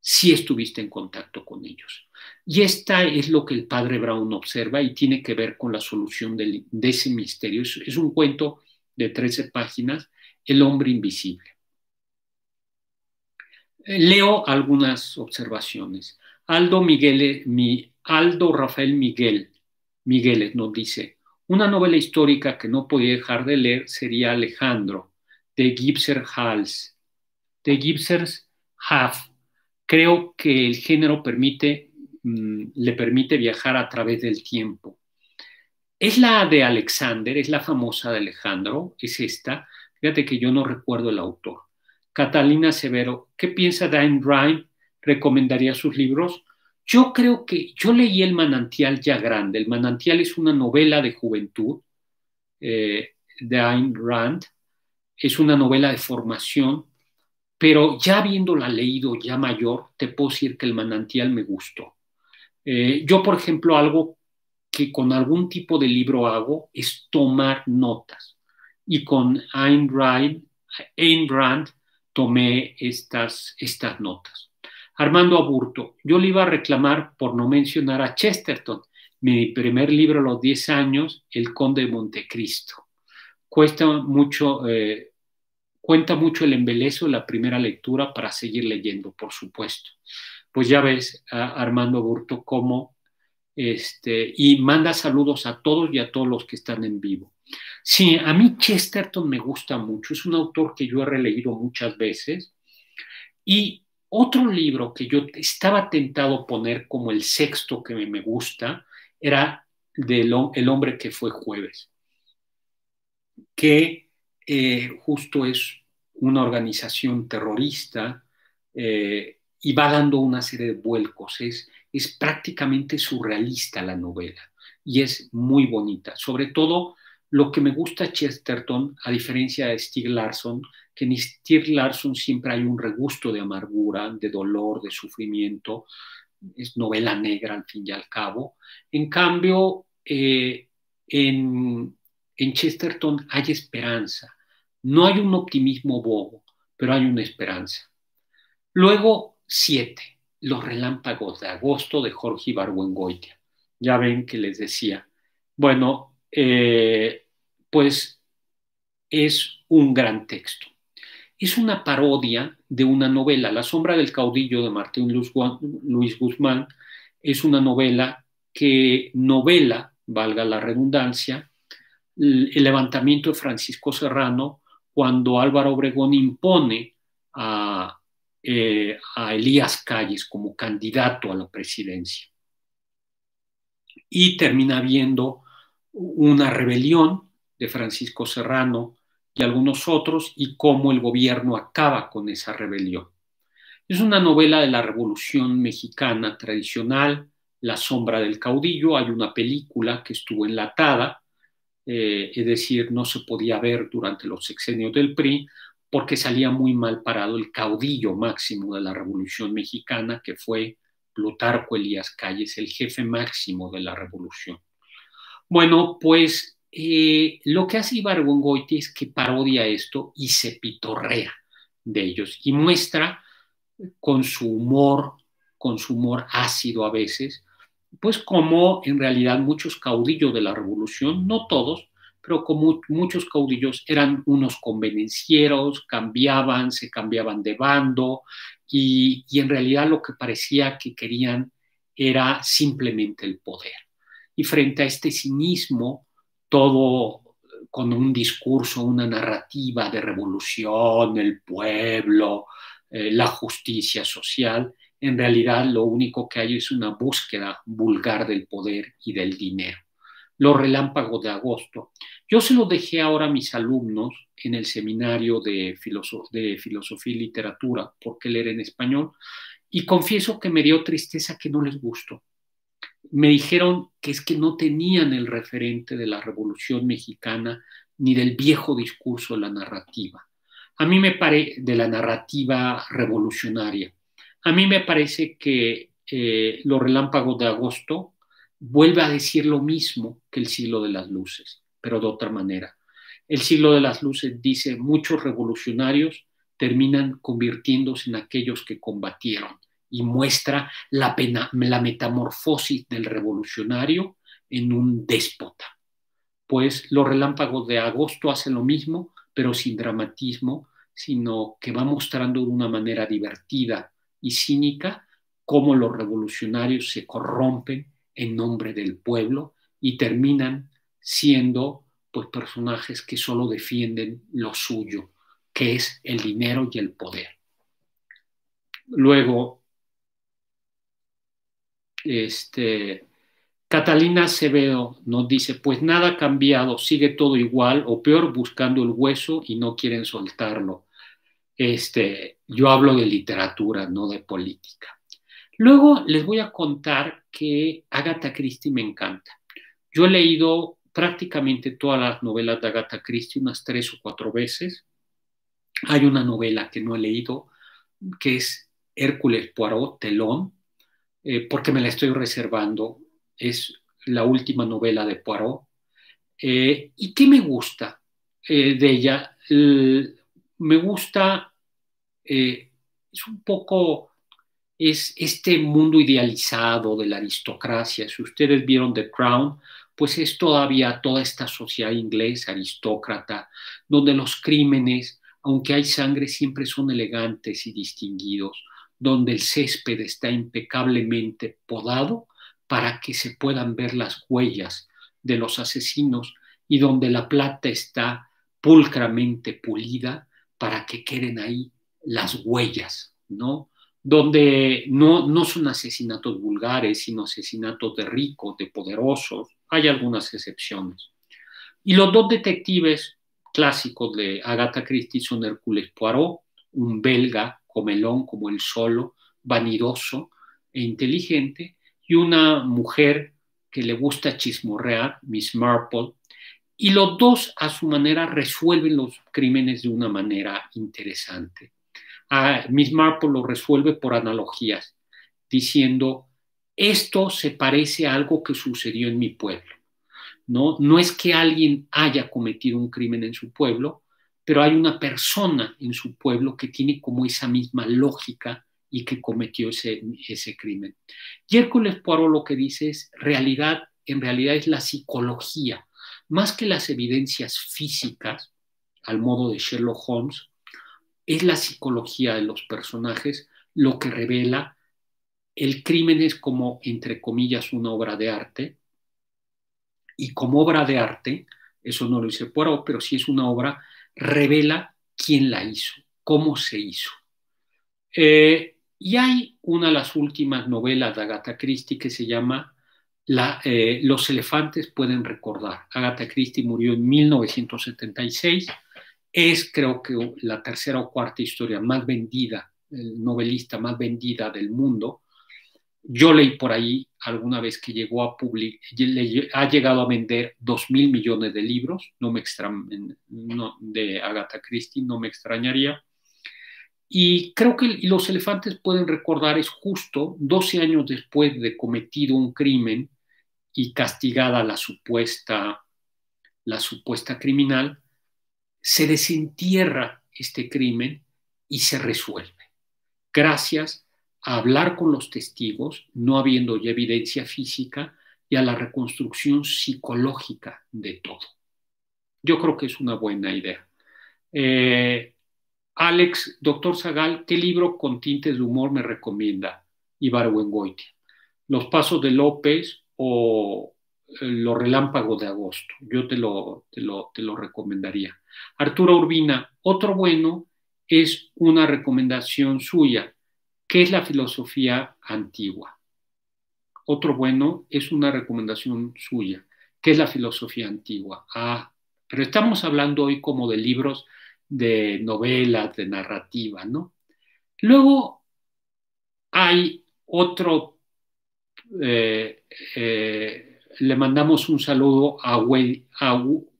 sí estuviste en contacto con ellos. Y esta es lo que el padre Brown observa y tiene que ver con la solución de, ese misterio. Es, un cuento de 13 páginas, El hombre invisible. Leo algunas observaciones. Aldo Rafael Miguel, Migueles nos dice, una novela histórica que no podía dejar de leer sería Alejandro, de Gibser Hals. De Gibser's Half. Creo que el género permite, mmm, le permite viajar a través del tiempo. Es la de Alexander, es la famosa de Alejandro, es esta. Fíjate que yo no recuerdo el autor. Catalina Severo, ¿qué piensa Diane Ryan? ¿Recomendaría sus libros? Yo creo que yo leí El manantial ya grande. El manantial es una novela de juventud eh, de Ayn Rand. Es una novela de formación, pero ya habiéndola leído ya mayor, te puedo decir que El manantial me gustó. Eh, yo, por ejemplo, algo que con algún tipo de libro hago es tomar notas. Y con Ayn Rand, Ayn tomé estas, estas notas. Armando Aburto, yo le iba a reclamar por no mencionar a Chesterton, mi primer libro a los 10 años, El Conde de Montecristo. Cuesta mucho, eh, cuenta mucho el embelezo de la primera lectura para seguir leyendo, por supuesto. Pues ya ves, a Armando Aburto, cómo, este, y manda saludos a todos y a todos los que están en vivo. Sí, a mí Chesterton me gusta mucho, es un autor que yo he releído muchas veces y otro libro que yo estaba tentado poner como el sexto que me gusta era de El hombre que fue jueves, que eh, justo es una organización terrorista eh, y va dando una serie de vuelcos. Es, es prácticamente surrealista la novela y es muy bonita. Sobre todo lo que me gusta Chesterton, a diferencia de Stieg Larsson, que en Stieg Larsson siempre hay un regusto de amargura, de dolor, de sufrimiento, es novela negra al fin y al cabo. En cambio, eh, en, Chesterton hay esperanza. No hay un optimismo bobo, pero hay una esperanza. Luego, siete, Los relámpagos de agosto de Jorge Ibargüengoitia. Ya ven que les decía. Bueno, eh, pues es un gran texto. Es una parodia de una novela. La sombra del caudillo de Martín Luis Guzmán es una novela que novela, valga la redundancia, el levantamiento de Francisco Serrano cuando Álvaro Obregón impone a, eh, a Elías Calles como candidato a la presidencia. Y termina habiendo una rebelión de Francisco Serrano y algunos otros y cómo el gobierno acaba con esa rebelión. Es una novela de la Revolución Mexicana tradicional, La sombra del caudillo. Hay una película que estuvo enlatada, eh, es decir, no se podía ver durante los sexenios del PRI porque salía muy mal parado el caudillo máximo de la Revolución Mexicana, que fue Plutarco Elías Calles, el jefe máximo de la revolución. Bueno, pues eh, lo que hace Ibargüengoitia es que parodia esto y se pitorrea de ellos y muestra con su humor, con su humor ácido a veces, pues como en realidad muchos caudillos de la revolución, no todos, pero como muchos caudillos eran unos convenencieros, cambiaban, se cambiaban de bando y en realidad lo que parecía que querían era simplemente el poder. Y frente a este cinismo, todo con un discurso, una narrativa de revolución, el pueblo, eh, la justicia social, en realidad lo único que hay es una búsqueda vulgar del poder y del dinero. Los relámpagos de agosto. Yo se lo dejé ahora a mis alumnos en el seminario de, de filosofía y literatura, porque leer en español, y confieso que me dio tristeza que no les gustó me dijeron que es que no tenían el referente de la Revolución Mexicana ni del viejo discurso de la narrativa. A mí me parece, de la narrativa revolucionaria. A mí me parece que eh, Los Relámpagos de Agosto vuelve a decir lo mismo que el siglo de las luces, pero de otra manera. El siglo de las luces dice, muchos revolucionarios terminan convirtiéndose en aquellos que combatieron y muestra la, pena, la metamorfosis del revolucionario en un déspota. Pues los relámpagos de agosto hacen lo mismo, pero sin dramatismo, sino que va mostrando de una manera divertida y cínica cómo los revolucionarios se corrompen en nombre del pueblo y terminan siendo pues personajes que solo defienden lo suyo, que es el dinero y el poder. Luego, este, Catalina Acevedo nos dice, pues nada ha cambiado, sigue todo igual o peor buscando el hueso y no quieren soltarlo. Este, yo hablo de literatura, no de política. Luego les voy a contar que Agatha Christie me encanta. Yo he leído prácticamente todas las novelas de Agatha Christie unas tres o cuatro veces. Hay una novela que no he leído, que es Hércules Poirot, Telón, eh, porque me la estoy reservando. Es la última novela de Poirot. Eh, ¿Y qué me gusta eh, de ella? me gusta, es un poco, es este mundo idealizado de la aristocracia. Si ustedes vieron The Crown, pues es todavía toda esta sociedad inglesa aristócrata, donde los crímenes, aunque hay sangre, siempre son elegantes y distinguidos donde el césped está impecablemente podado para que se puedan ver las huellas de los asesinos y donde la plata está pulcramente pulida para que queden ahí las huellas, ¿no? Donde no, no son asesinatos vulgares, sino asesinatos de ricos, de poderosos, hay algunas excepciones. Y los dos detectives clásicos de Agatha Christie son Hércules Poirot, un belga comelón como el solo, vanidoso e inteligente, y una mujer que le gusta chismorrear, Miss Marple, y los dos a su manera resuelven los crímenes de una manera interesante. Miss Marple lo resuelve por analogías, diciendo, esto se parece a algo que sucedió en mi pueblo. No, no es que alguien haya cometido un crimen en su pueblo, pero hay una persona en su pueblo que tiene como esa misma lógica y que cometió ese, ese crimen. Y Hércules Poirot lo que dice es, realidad, en realidad es la psicología, más que las evidencias físicas, al modo de Sherlock Holmes, es la psicología de los personajes lo que revela el crimen es como, entre comillas, una obra de arte, y como obra de arte, eso no lo dice Poirot, pero sí es una obra revela quién la hizo, cómo se hizo. Eh, y hay una de las últimas novelas de Agatha Christie que se llama eh, Los elefantes pueden recordar. Agatha Christie murió en 1976. Es creo que la tercera o cuarta historia más vendida, el novelista más vendida del mundo. Yo leí por ahí alguna vez que llegó a publicar, ha llegado a vender dos mil millones de libros, no me extra, de Agatha Christie, no me extrañaría. Y creo que los elefantes pueden recordar es justo 12 años después de cometido un crimen y castigada la supuesta, la supuesta criminal, se desentierra este crimen y se resuelve. Gracias a hablar con los testigos, no habiendo ya evidencia física, y a la reconstrucción psicológica de todo. Yo creo que es una buena idea. Eh, Alex, doctor Zagal, ¿qué libro con tintes de humor me recomienda? Ibargüengoitia. Los Pasos de López o eh, Los Relámpagos de Agosto. Yo te lo, te lo, te lo recomendaría. Arturo Urbina, otro bueno es una recomendación suya, ¿Qué es la filosofía antigua? Otro bueno es una recomendación suya. ¿Qué es la filosofía antigua? Ah, pero estamos hablando hoy como de libros de novelas, de narrativa, ¿no? Luego hay otro, eh, eh, le mandamos un saludo a,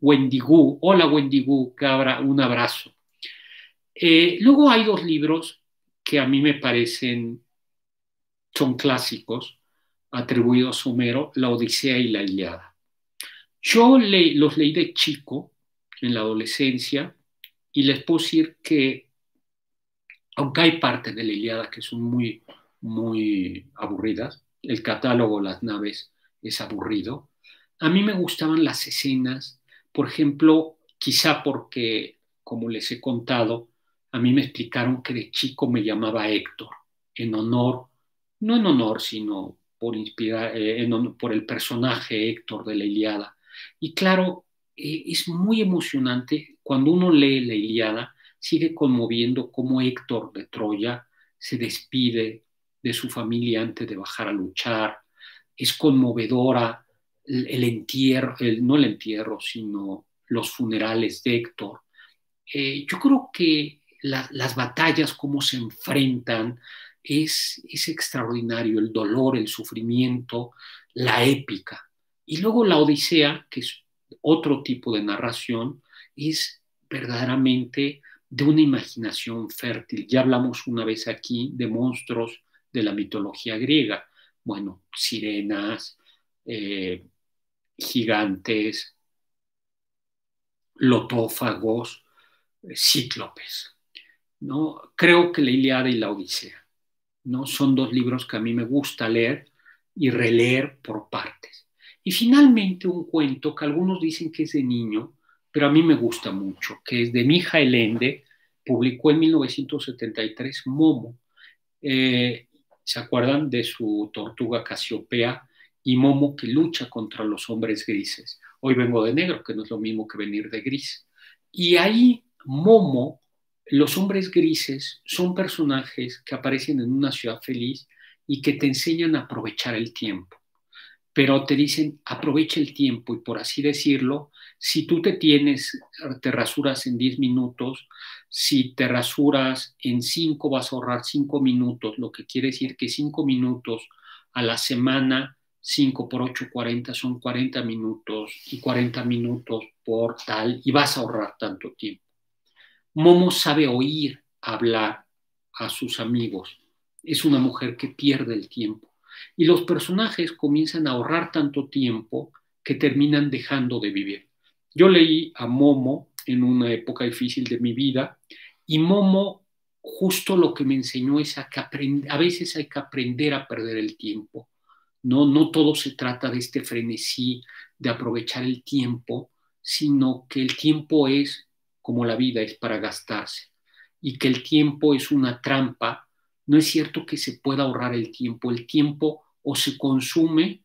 Wendigu. Hola Wendigu, un abrazo. Eh, luego hay dos libros que a mí me parecen, son clásicos, atribuidos a Homero, La Odisea y la Iliada. Yo los leí de chico, en la adolescencia, y les puedo decir que, aunque hay partes de la Iliada que son muy, muy aburridas, el catálogo, las naves, es aburrido. A mí me gustaban las escenas, por ejemplo, quizá porque, como les he contado, a mí me explicaron que de chico me llamaba Héctor, en honor, no en honor, sino por, inspirar, eh, por el personaje Héctor de la Iliada. Y claro, eh, es muy emocionante cuando uno lee la Iliada, sigue conmoviendo cómo Héctor de Troya se despide de su familia antes de bajar a luchar, es conmovedora el, entierro, no el entierro, sino los funerales de Héctor. Eh, yo creo que las batallas, cómo se enfrentan, es, es extraordinario, el dolor, el sufrimiento, la épica. Y luego la Odisea, que es otro tipo de narración, es verdaderamente de una imaginación fértil. Ya hablamos una vez aquí de monstruos de la mitología griega bueno, sirenas, eh, gigantes, lotófagos, cíclopes. ¿No? Creo que la Iliada y la Odisea ¿no? son dos libros que a mí me gusta leer y releer por partes. Y finalmente un cuento que algunos dicen que es de niño, pero a mí me gusta mucho, que es de Mija Ende, publicó en 1973 Momo. Eh, ¿Se acuerdan de su tortuga Casiopea y Momo que lucha contra los hombres grises? Hoy vengo de negro, que no es lo mismo que venir de gris. Y ahí Momo, los hombres grises, son personajes que aparecen en una ciudad feliz y que te enseñan a aprovechar el tiempo. Pero te dicen, aprovecha el tiempo y por así decirlo, si tú te tienes, te rasuras en 10 minutos, si te rasuras en 5 vas a ahorrar 5 minutos, lo que quiere decir que 5 minutos a la semana, 5 por 8, 40 son 40 minutos y 40 minutos por tal y vas a ahorrar tanto tiempo. Momo sabe oír hablar a sus amigos. Es una mujer que pierde el tiempo. Y los personajes comienzan a ahorrar tanto tiempo que terminan dejando de vivir. Yo leí a Momo en una época difícil de mi vida y Momo justo lo que me enseñó es a que a veces hay que aprender a perder el tiempo. No, no todo se trata de este frenesí de aprovechar el tiempo, sino que el tiempo es como la vida es para gastarse y que el tiempo es una trampa. No es cierto que se pueda ahorrar el tiempo. El tiempo o se consume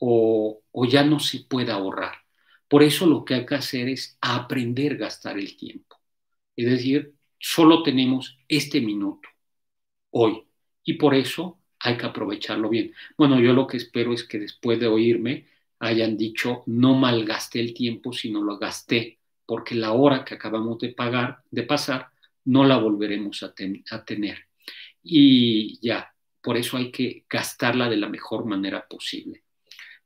o, o ya no se puede ahorrar. Por eso lo que hay que hacer es aprender a gastar el tiempo. Es decir, solo tenemos este minuto, hoy, y por eso hay que aprovecharlo bien. Bueno, yo lo que espero es que después de oírme hayan dicho, no malgasté el tiempo, sino lo gasté, porque la hora que acabamos de pagar, de pasar, no la volveremos a, tener. Y ya, por eso hay que gastarla de la mejor manera posible.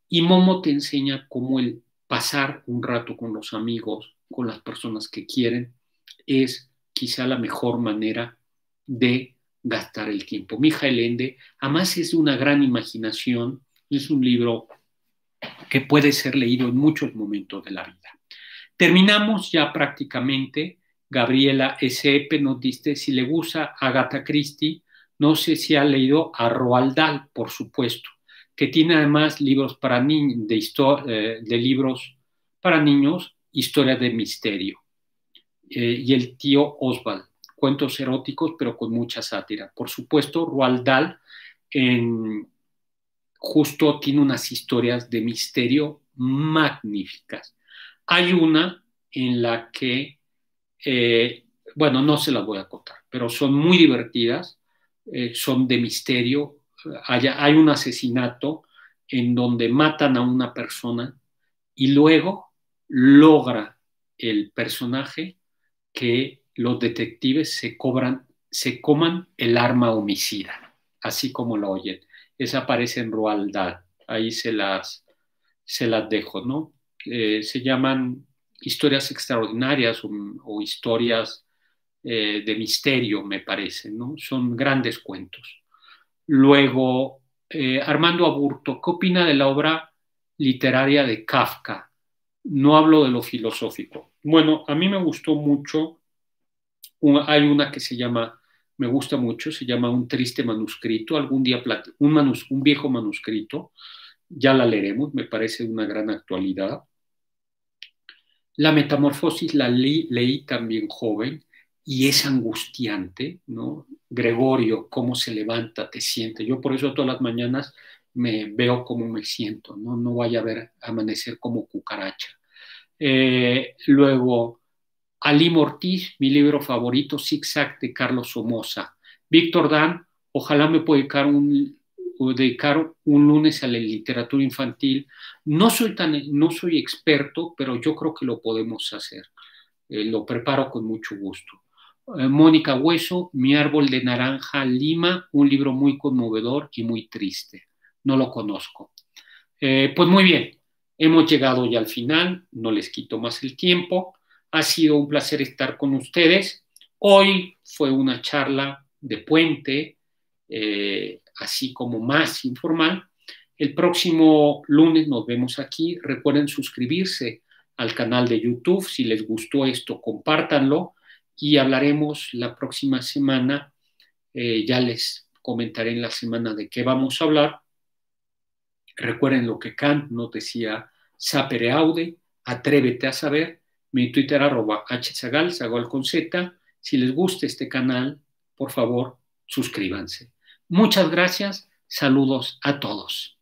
Y Momo te enseña cómo el pasar un rato con los amigos, con las personas que quieren, es quizá la mejor manera de gastar el tiempo. Mijael Ende, además es de una gran imaginación, es un libro que puede ser leído en muchos momentos de la vida. Terminamos ya prácticamente. Gabriela S.E.P. nos dice si le gusta Agatha Christie, no sé si ha leído a Roald Dahl, por supuesto que tiene además libros para niños, de, eh, de libros para niños, historia de misterio. Eh, y el tío Oswald, cuentos eróticos, pero con mucha sátira. Por supuesto, Roald Dahl en, justo tiene unas historias de misterio magníficas. Hay una en la que, eh, bueno, no se las voy a contar, pero son muy divertidas, son de misterio, hay un asesinato en donde matan a una persona y luego logra el personaje que los detectives se cobran, se coman el arma homicida, así como lo oyen. Esa aparece en Roald Dahl. Ahí se las, se las dejo, ¿no? Eh, se llaman historias extraordinarias o, historias eh, de misterio, me parece, ¿no? Son grandes cuentos. Luego, eh, Armando Aburto, ¿qué opina de la obra literaria de Kafka? No hablo de lo filosófico. Bueno, a mí me gustó mucho, hay una que se llama, me gusta mucho, se llama Un triste manuscrito, algún día un, un viejo manuscrito, ya la leeremos, me parece una gran actualidad. La metamorfosis la leí también joven y es angustiante, ¿no? Gregorio, cómo se levanta, te siente. Yo por eso todas las mañanas me veo cómo me siento, ¿no? No vaya a ver amanecer como cucaracha. Eh, luego, Ali Mortiz, mi libro favorito, Zigzag de Carlos Somoza. Víctor Dan, ojalá me pueda dedicar un, dedicar un lunes a la literatura infantil. No soy, tan, no soy experto, pero yo creo que lo podemos hacer. Eh, lo preparo con mucho gusto. Eh, Mónica Hueso, Mi árbol de naranja, Lima, un libro muy conmovedor y muy triste. No lo conozco. Eh, pues muy bien, hemos llegado ya al final, no les quito más el tiempo. Ha sido un placer estar con ustedes. Hoy fue una charla de puente, así como más informal. El próximo lunes nos vemos aquí. Recuerden suscribirse al canal de YouTube. Si les gustó esto, compártanlo y hablaremos la próxima semana. Eh, ya les comentaré en la semana de qué vamos a hablar. Recuerden lo que Kant nos decía, sapere aude, atrévete a saber. Mi Twitter arroba hzagal. Si les gusta este canal, por favor, suscríbanse. Muchas gracias. Saludos a todos.